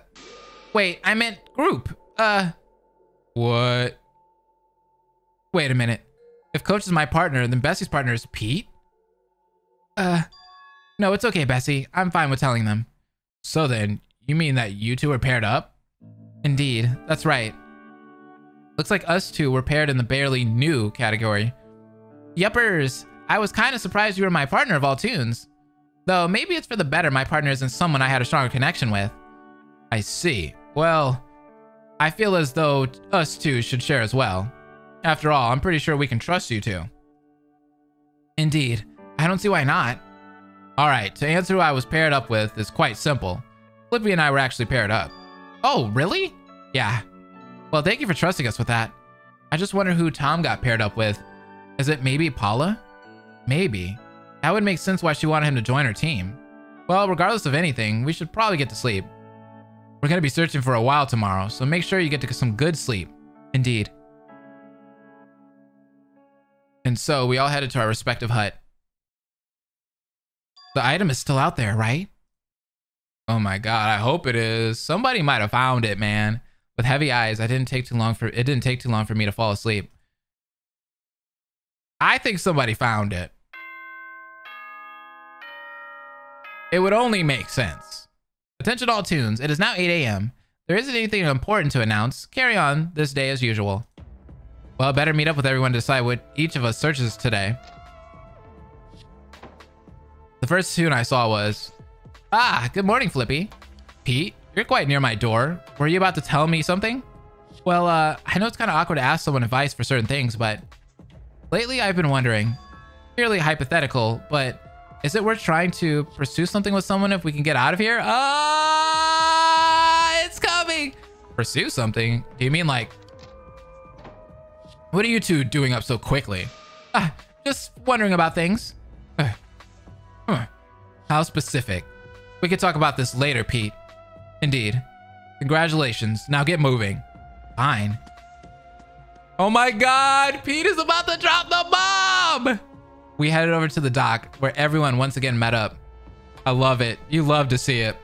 wait, I meant group. Uh, what? Wait a minute. If Coach is my partner, then Bessie's partner is Pete? Uh, no, it's okay, Bessie. I'm fine with telling them. So then, you mean that you two are paired up? Indeed, that's right. Looks like us two were paired in the barely new category. Yuppers, I was kind of surprised you were my partner of all toons. Though maybe it's for the better my partner isn't someone I had a stronger connection with. I see. Well, I feel as though us two should share as well. After all, I'm pretty sure we can trust you two. Indeed. I don't see why not. Alright, to answer who I was paired up with is quite simple. Flippy and I were actually paired up. Oh, really? Yeah, well, thank you for trusting us with that. I just wonder who Tom got paired up with. Is it maybe Paula? Maybe. That would make sense why she wanted him to join her team. Well, regardless of anything, we should probably get to sleep. We're going to be searching for a while tomorrow, so make sure you get to some good sleep. Indeed. And so we all headed to our respective hut. The item is still out there, right? Oh my god, I hope it is. Somebody might have found it, man. With heavy eyes, I didn't take too long for it didn't take too long for me to fall asleep. I think somebody found it. It would only make sense. Attention all toons, it is now 8 a.m. There isn't anything important to announce. Carry on this day as usual. Well, better meet up with everyone to decide what each of us searches today. The first toon I saw was, Ah, good morning, Flippy. Pete, you're quite near my door. Were you about to tell me something? Well, uh, I know it's kind of awkward to ask someone advice for certain things, but lately I've been wondering, purely hypothetical, but is it worth trying to pursue something with someone if we can get out of here? Ah, it's coming. Pursue something? Do you mean like, what are you two doing up so quickly? Ah, just wondering about things. How specific? We could talk about this later, Pete. Indeed. Congratulations. Now get moving. Fine. Oh my god, Pete is about to drop the bomb! We headed over to the dock where everyone once again met up. I love it. You love to see it.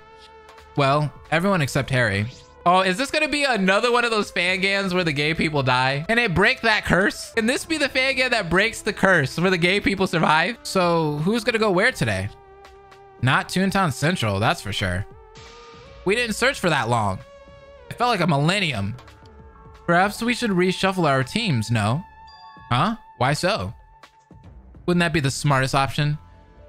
Well, everyone except Harry. Oh, is this gonna be another one of those fan games where the gay people die? Can it break that curse? Can this be the fan game that breaks the curse where the gay people survive? So who's gonna go where today? Not Toontown Central, that's for sure. We didn't search for that long. It felt like a millennium. Perhaps we should reshuffle our teams, no? Huh? Why so? Wouldn't that be the smartest option?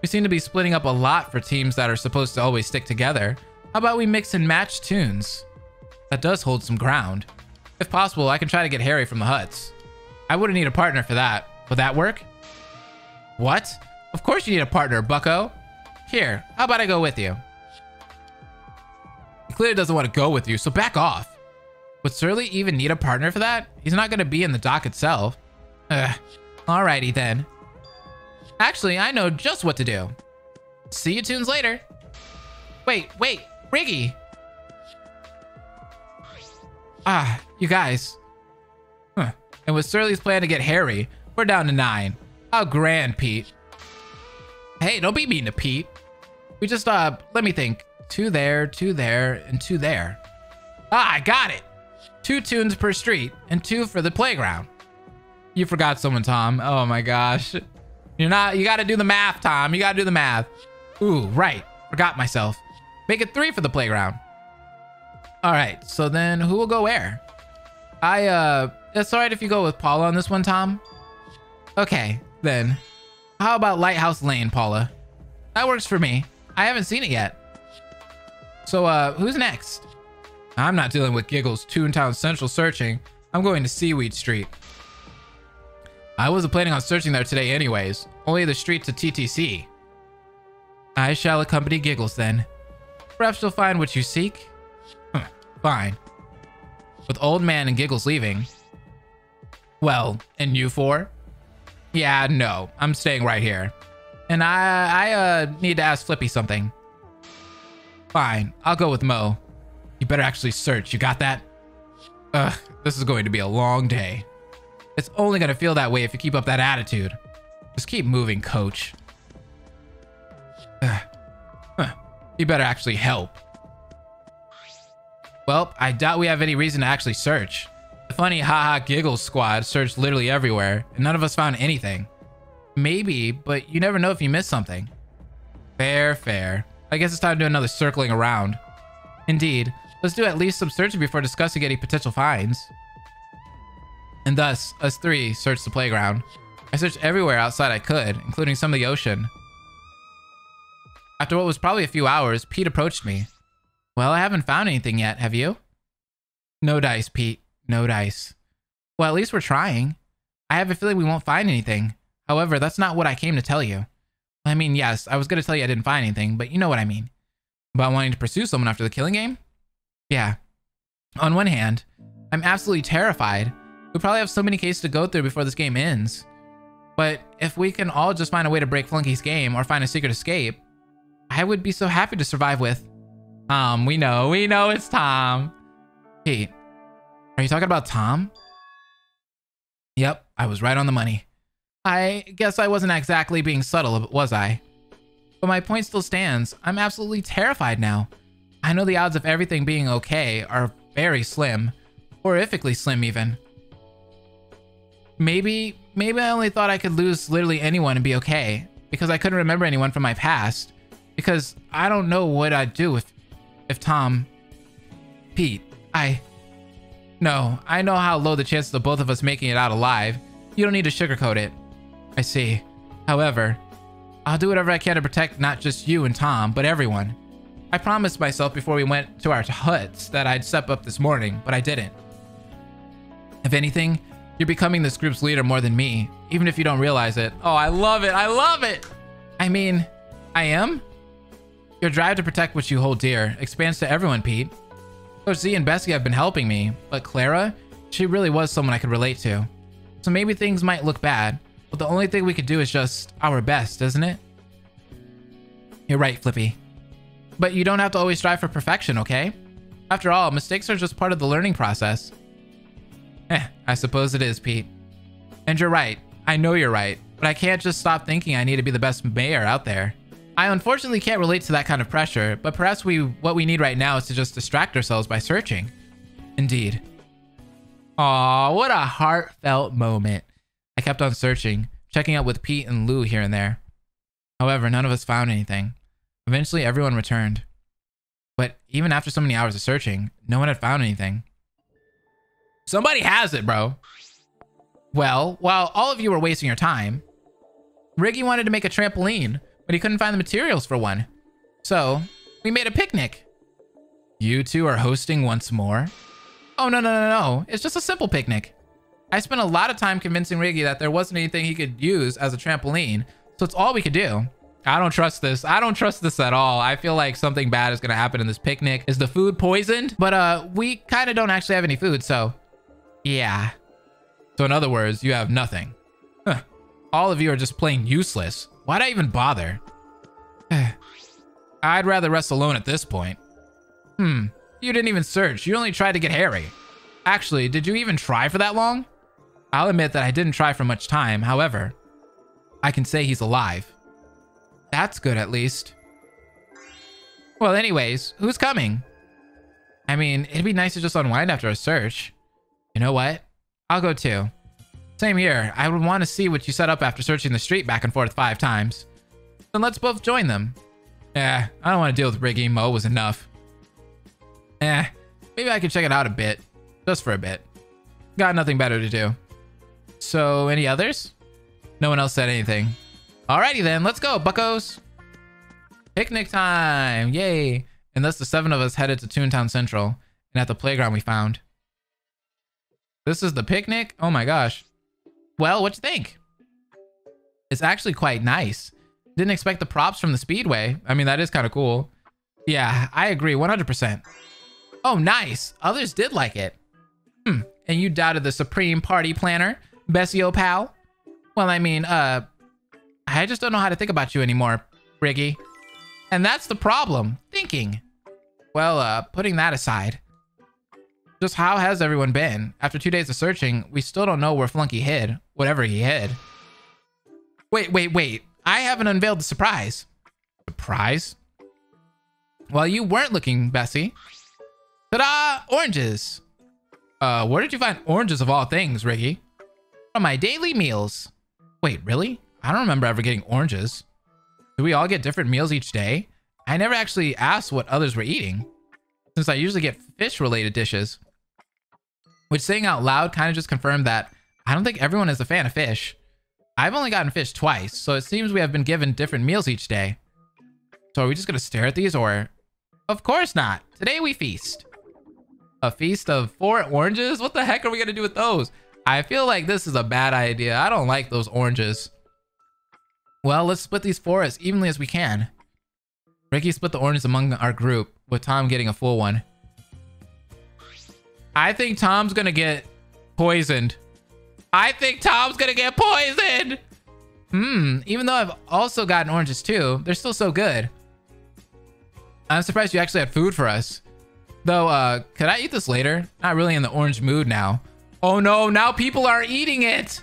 We seem to be splitting up a lot for teams that are supposed to always stick together. How about we mix and match toons? That does hold some ground. If possible, I can try to get Harry from the huts. I wouldn't need a partner for that. Would that work? What? Of course you need a partner, bucko. Here, how about I go with you? He clearly doesn't want to go with you, so back off. Would Surlee even need a partner for that? He's not going to be in the dock itself. Ugh. Alrighty then. Actually, I know just what to do. See you toons later. Wait, wait, Riggy. Ah, you guys. Huh. And with Surlee's plan to get Harry, we're down to nine. How grand, Pete. Hey, don't be mean to Pete. We just, uh, let me think. Two there, two there, and two there. Ah, I got it. Two toons per street and two for the playground. You forgot someone, Tom. Oh my gosh. You're not, you gotta do the math, Tom. You gotta do the math. Ooh, right. Forgot myself. Make it three for the playground. All right, so then who will go where? I, uh, it's all right if you go with Paula on this one, Tom. Okay, then. How about Lighthouse Lane, Paula? That works for me. I haven't seen it yet. So, uh, who's next? I'm not dealing with Giggles Toontown Central searching. I'm going to Seaweed Street. I wasn't planning on searching there today anyways. Only the street to TTC. I shall accompany Giggles then. Perhaps you'll find what you seek. Fine. With Old Man and Giggles leaving. Well, and you four? Yeah, no. I'm staying right here. And I, I uh, need to ask Flippy something. Fine, I'll go with Mo. You better actually search, you got that? Ugh, this is going to be a long day. It's only gonna feel that way if you keep up that attitude. Just keep moving, coach. Ugh. Huh. You better actually help. Well, I doubt we have any reason to actually search. The funny haha giggles squad searched literally everywhere, and none of us found anything. Maybe, but you never know if you miss something. Fair, fair. I guess it's time to do another circling around. Indeed, let's do at least some searching before discussing any potential finds. And thus, us three searched the playground. I searched everywhere outside I could, including some of the ocean. After what was probably a few hours, Pete approached me. Well, I haven't found anything yet, have you? No dice, Pete. No dice. Well, at least we're trying. I have a feeling we won't find anything. However, that's not what I came to tell you. I mean, yes, I was going to tell you I didn't find anything, but you know what I mean. About wanting to pursue someone after the killing game? Yeah. On one hand, I'm absolutely terrified. We probably have so many cases to go through before this game ends. But if we can all just find a way to break Flunky's game or find a secret escape, I would be so happy to survive with. Um, we know, we know it's Tom. Pete, are you talking about Tom? Yep, I was right on the money. I guess I wasn't exactly being subtle, was I? But my point still stands. I'm absolutely terrified now. I know the odds of everything being okay are very slim. Horrifically slim, even. Maybe, maybe I only thought I could lose literally anyone and be okay. Because I couldn't remember anyone from my past. Because I don't know what I'd do if, if Tom... Pete, I... No, I know how low the chances of both of us making it out alive. You don't need to sugarcoat it. I see. However, I'll do whatever I can to protect not just you and Tom, but everyone. I promised myself before we went to our huts that I'd step up this morning, but I didn't. If anything, you're becoming this group's leader more than me, even if you don't realize it. Oh, I love it. I love it. I mean, I am? Your drive to protect what you hold dear expands to everyone, Pete. Coach Z and Bessie have been helping me, but Clara, she really was someone I could relate to. So maybe things might look bad, but the only thing we could do is just our best, isn't it? You're right, Flippy. But you don't have to always strive for perfection, okay? After all, mistakes are just part of the learning process. Eh, I suppose it is, Pete. And you're right. I know you're right. But I can't just stop thinking I need to be the best mayor out there. I unfortunately can't relate to that kind of pressure, but perhaps we what we need right now is to just distract ourselves by searching. Indeed. Aw, what a heartfelt moment. I kept on searching, checking out with Pete and Lou here and there. However, none of us found anything. Eventually, everyone returned. But even after so many hours of searching, no one had found anything. Somebody has it, bro. Well, while all of you were wasting your time, Riggy wanted to make a trampoline, but he couldn't find the materials for one. So, we made a picnic. You two are hosting once more? Oh, no, no, no, no. It's just a simple picnic. I spent a lot of time convincing Riggy that there wasn't anything he could use as a trampoline, so it's all we could do. I don't trust this. I don't trust this at all. I feel like something bad is going to happen in this picnic. Is the food poisoned? But uh, we kind of don't actually have any food, so yeah. So in other words, you have nothing. Huh. All of you are just plain useless. Why'd I even bother? <sighs> I'd rather rest alone at this point. Hmm, you didn't even search. You only tried to get Harry. Actually, did you even try for that long? I'll admit that I didn't try for much time. However, I can say he's alive. That's good, at least. Well, anyways, who's coming? I mean, it'd be nice to just unwind after a search. You know what? I'll go too. Same here. I would want to see what you set up after searching the street back and forth five times. Then let's both join them. Yeah, I don't want to deal with rigging. Mo was enough. Eh, maybe I could check it out a bit. Just for a bit. Got nothing better to do. So, any others? No one else said anything. Alrighty then, let's go, buckos. Picnic time, yay. And thus the seven of us headed to Toontown Central and at the playground we found. This is the picnic? Oh my gosh. Well, what you think? It's actually quite nice. Didn't expect the props from the Speedway. I mean, that is kind of cool. Yeah, I agree 100%. Oh, nice. Others did like it. Hmm. And you doubted the supreme party planner, Bessio pal? Well, I mean, uh, I just don't know how to think about you anymore, Riggy. And that's the problem, thinking. Well, uh, putting that aside, just how has everyone been? After two days of searching, we still don't know where Flunky hid, whatever he hid. Wait, wait, wait. I haven't unveiled the surprise. Surprise? Well, you weren't looking, Bessie. Ta-da! Oranges! Uh, where did you find oranges of all things, Riggy? From my daily meals. Wait, really? I don't remember ever getting oranges. Do we all get different meals each day? I never actually asked what others were eating, since I usually get fish-related dishes. Which saying out loud kind of just confirmed that I don't think everyone is a fan of fish. I've only gotten fish twice, so it seems we have been given different meals each day. So are we just gonna stare at these or? Of course not. Today we feast. A feast of four oranges? What the heck are we gonna do with those? I feel like this is a bad idea. I don't like those oranges. Well, let's split these four as evenly as we can. Riggy split the oranges among our group, with Tom getting a full one. I think Tom's gonna get poisoned. I think Tom's gonna get poisoned! Hmm, even though I've also gotten oranges too, they're still so good. I'm surprised you actually had food for us. Though, uh, could I eat this later? Not really in the orange mood now. Oh no, now people are eating it!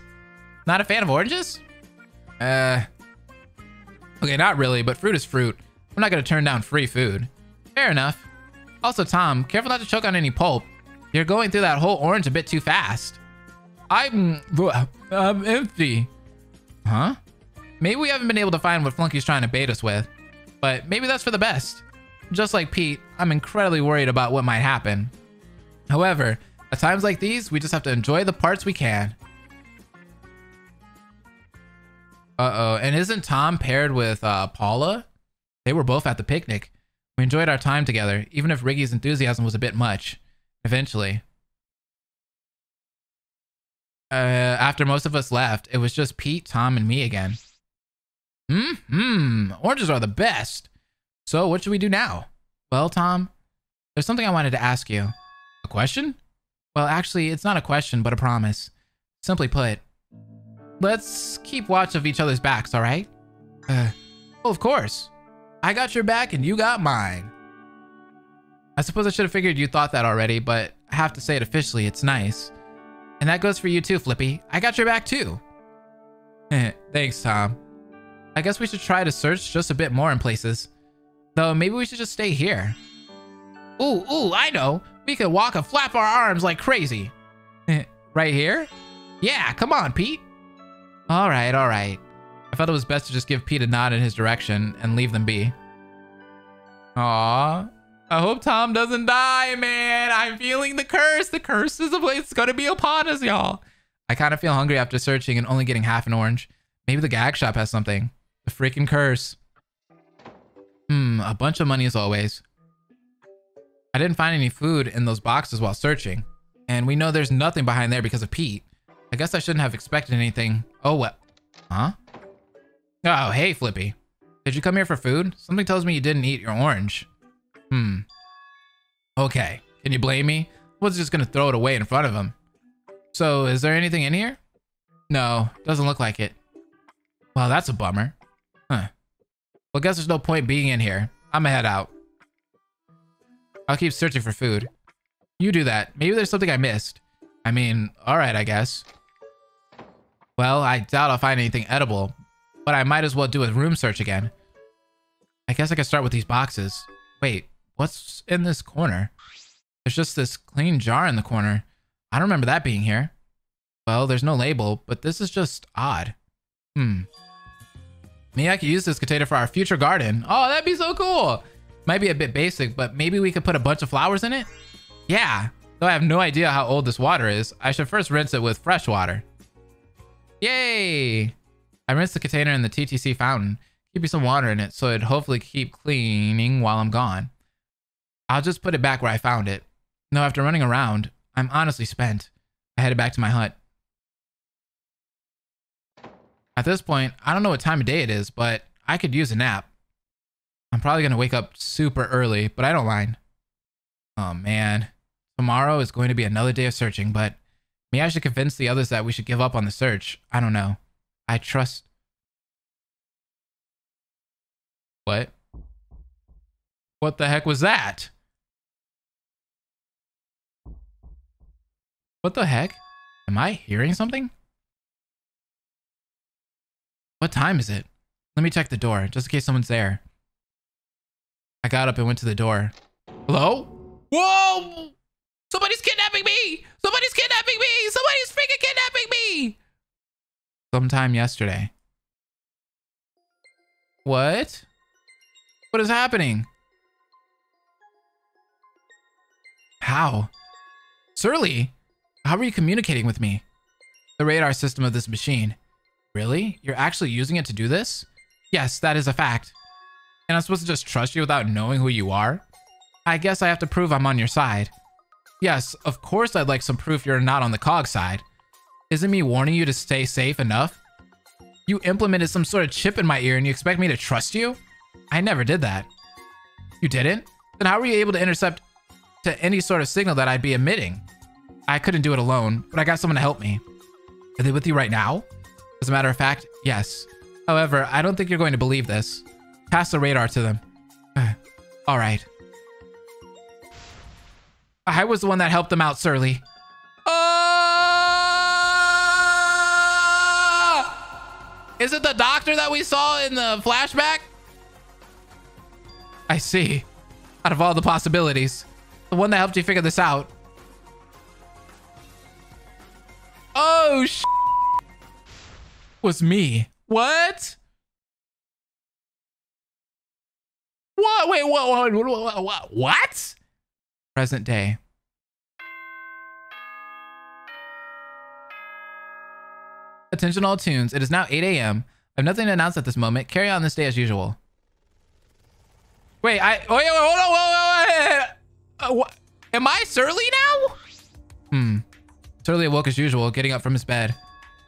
Not a fan of oranges? Uh, okay, not really, but fruit is fruit. I'm not gonna turn down free food. Fair enough. Also, Tom, careful not to choke on any pulp. You're going through that whole orange a bit too fast. I'm... I'm empty. Huh? Maybe we haven't been able to find what Flunky's trying to bait us with. But maybe that's for the best. Just like Pete, I'm incredibly worried about what might happen. However, at times like these, we just have to enjoy the parts we can. Uh-oh, and isn't Tom paired with uh, Paula? They were both at the picnic. We enjoyed our time together, even if Riggy's enthusiasm was a bit much. Eventually. Uh, after most of us left, it was just Pete, Tom, and me again. Hmm, hmm, oranges are the best. So what should we do now? Well, Tom, there's something I wanted to ask you. A question? Well, actually, it's not a question, but a promise. Simply put, let's keep watch of each other's backs, all right? Uh, well, of course. I got your back and you got mine. I suppose I should have figured you thought that already, but I have to say it officially, it's nice. And that goes for you too, Flippy. I got your back too. <laughs> Thanks, Tom. I guess we should try to search just a bit more in places. Though maybe we should just stay here. Ooh, ooh, I know. We could walk and flap our arms like crazy. <laughs> right here? Yeah, come on, Pete. All right, all right. I felt it was best to just give Pete a nod in his direction and leave them be. Aww. I hope Tom doesn't die, man. I'm feeling the curse. The curse is a place gonna be upon us, y'all. I kind of feel hungry after searching and only getting half an orange. Maybe the gag shop has something. The freaking curse. Hmm, a bunch of money as always. I didn't find any food in those boxes while searching. And we know there's nothing behind there because of Pete. I guess I shouldn't have expected anything. Oh, what? Huh? Oh, hey, Flippy. Did you come here for food? Something tells me you didn't eat your orange. Hmm. Okay. Can you blame me? I was just gonna throw it away in front of him. So, is there anything in here? No, doesn't look like it. Well, that's a bummer. Huh. Well, guess there's no point being in here. I'm gonna head out. I'll keep searching for food. You do that. Maybe there's something I missed. I mean, alright, I guess. Well, I doubt I'll find anything edible, but I might as well do a room search again. I guess I can start with these boxes. Wait, what's in this corner? There's just this clean jar in the corner. I don't remember that being here. Well, there's no label, but this is just odd. Hmm. Maybe I could use this container for our future garden. Oh, that'd be so cool. Might be a bit basic, but maybe we could put a bunch of flowers in it? Yeah. Though I have no idea how old this water is, I should first rinse it with fresh water. Yay! I rinsed the container in the TTC fountain, keeping some water in it so it'd hopefully keep cleaning while I'm gone. I'll just put it back where I found it. No, after running around, I'm honestly spent. I headed back to my hut. At this point, I don't know what time of day it is, but I could use a nap. I'm probably going to wake up super early, but I don't mind. Oh man. Tomorrow is going to be another day of searching, but maybe I should convince the others that we should give up on the search. I don't know. I trust. What? What the heck was that? What the heck? Am I hearing something? What time is it? Let me check the door, just in case someone's there. I got up and went to the door. Hello? Whoa! Somebody's kidnapping me! Somebody's kidnapping me! Somebody's freaking kidnapping me! Sometime yesterday. What? What is happening? How? Surlee, how are you communicating with me? The radar system of this machine. Really? You're actually using it to do this? Yes, that is a fact. And I'm supposed to just trust you without knowing who you are? I guess I have to prove I'm on your side. Yes, of course I'd like some proof you're not on the COG side. Isn't me warning you to stay safe enough? You implemented some sort of chip in my ear and you expect me to trust you? I never did that. You didn't? Then how were you able to intercept to any sort of signal that I'd be emitting? I couldn't do it alone, but I got someone to help me. Are they with you right now? As a matter of fact, yes. However, I don't think you're going to believe this. Pass the radar to them. <sighs> All right. I was the one that helped them out, Surlee. Uh... Is it the doctor that we saw in the flashback? I see. Out of all the possibilities, the one that helped you figure this out. Oh, sh was me. What? What? Wait, what? What? What? what? Present day. Attention all toons. It is now 8 a.m. I have nothing to announce at this moment. Carry on this day as usual. Wait, I... Wait, wait, hold on. Wait, wait, wait. Uh, what? Am I Surlee now? Hmm. Surlee awoke as usual, getting up from his bed.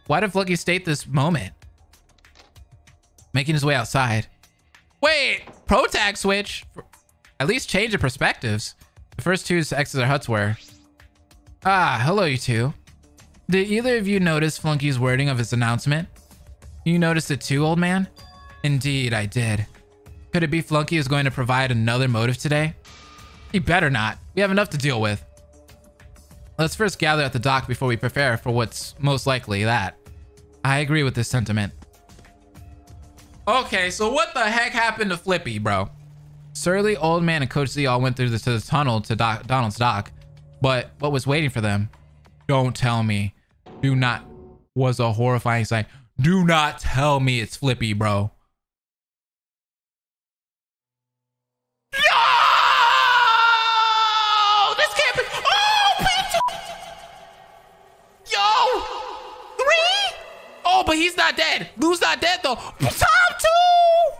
Why did Flunky state this moment? Making his way outside. Wait, pro tag switch. At least change of perspectives. The first two to their huts were. Ah, hello you two. Did either of you notice Flunky's wording of his announcement? You noticed it too, old man? Indeed, I did. Could it be Flunky is going to provide another motive today? He better not. We have enough to deal with. Let's first gather at the dock before we prepare for what's most likely that. I agree with this sentiment. Okay, so what the heck happened to Flippy, bro? Surlee, Old Man, and Coach Z all went through the, to the tunnel to doc, Donald's dock. But what was waiting for them? Don't tell me. Do not. Was a horrifying sight. Do not tell me it's Flippy, bro. Oh, but he's not dead. Lou's not dead, though. Top two!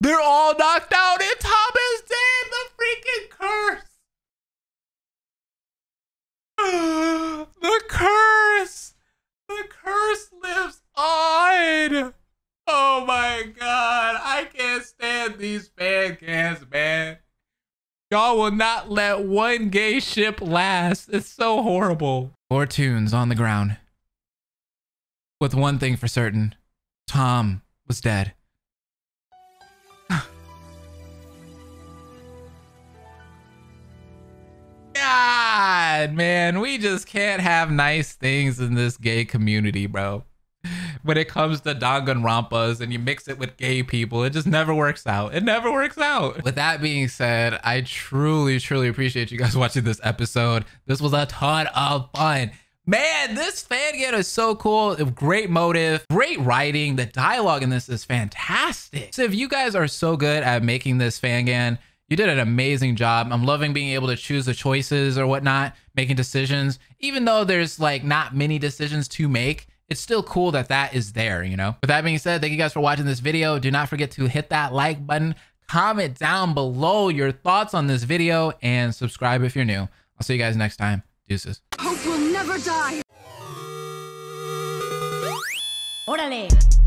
They're all knocked out and Tom is dead. The freaking curse. <gasps> the curse. The curse lives on. Oh my god. I can't stand these fan cams, man. Y'all will not let one gay ship last. It's so horrible. Four toons on the ground. With one thing for certain Tom was dead. <sighs> God, man, we just can't have nice things in this gay community, bro. When it comes to Danganronpas and you mix it with gay people, it just never works out. It never works out. With that being said, I truly, truly appreciate you guys watching this episode. This was a ton of fun. Man, this fan game is so cool. Great motive, great writing. The dialogue in this is fantastic. So if you guys are so good at making this fan game, you did an amazing job. I'm loving being able to choose the choices or whatnot, making decisions. Even though there's like not many decisions to make, it's still cool that that is there, you know? With that being said, thank you guys for watching this video. Do not forget to hit that like button, comment down below your thoughts on this video, and subscribe if you're new. I'll see you guys next time. Deuces. Hope will never die. Órale.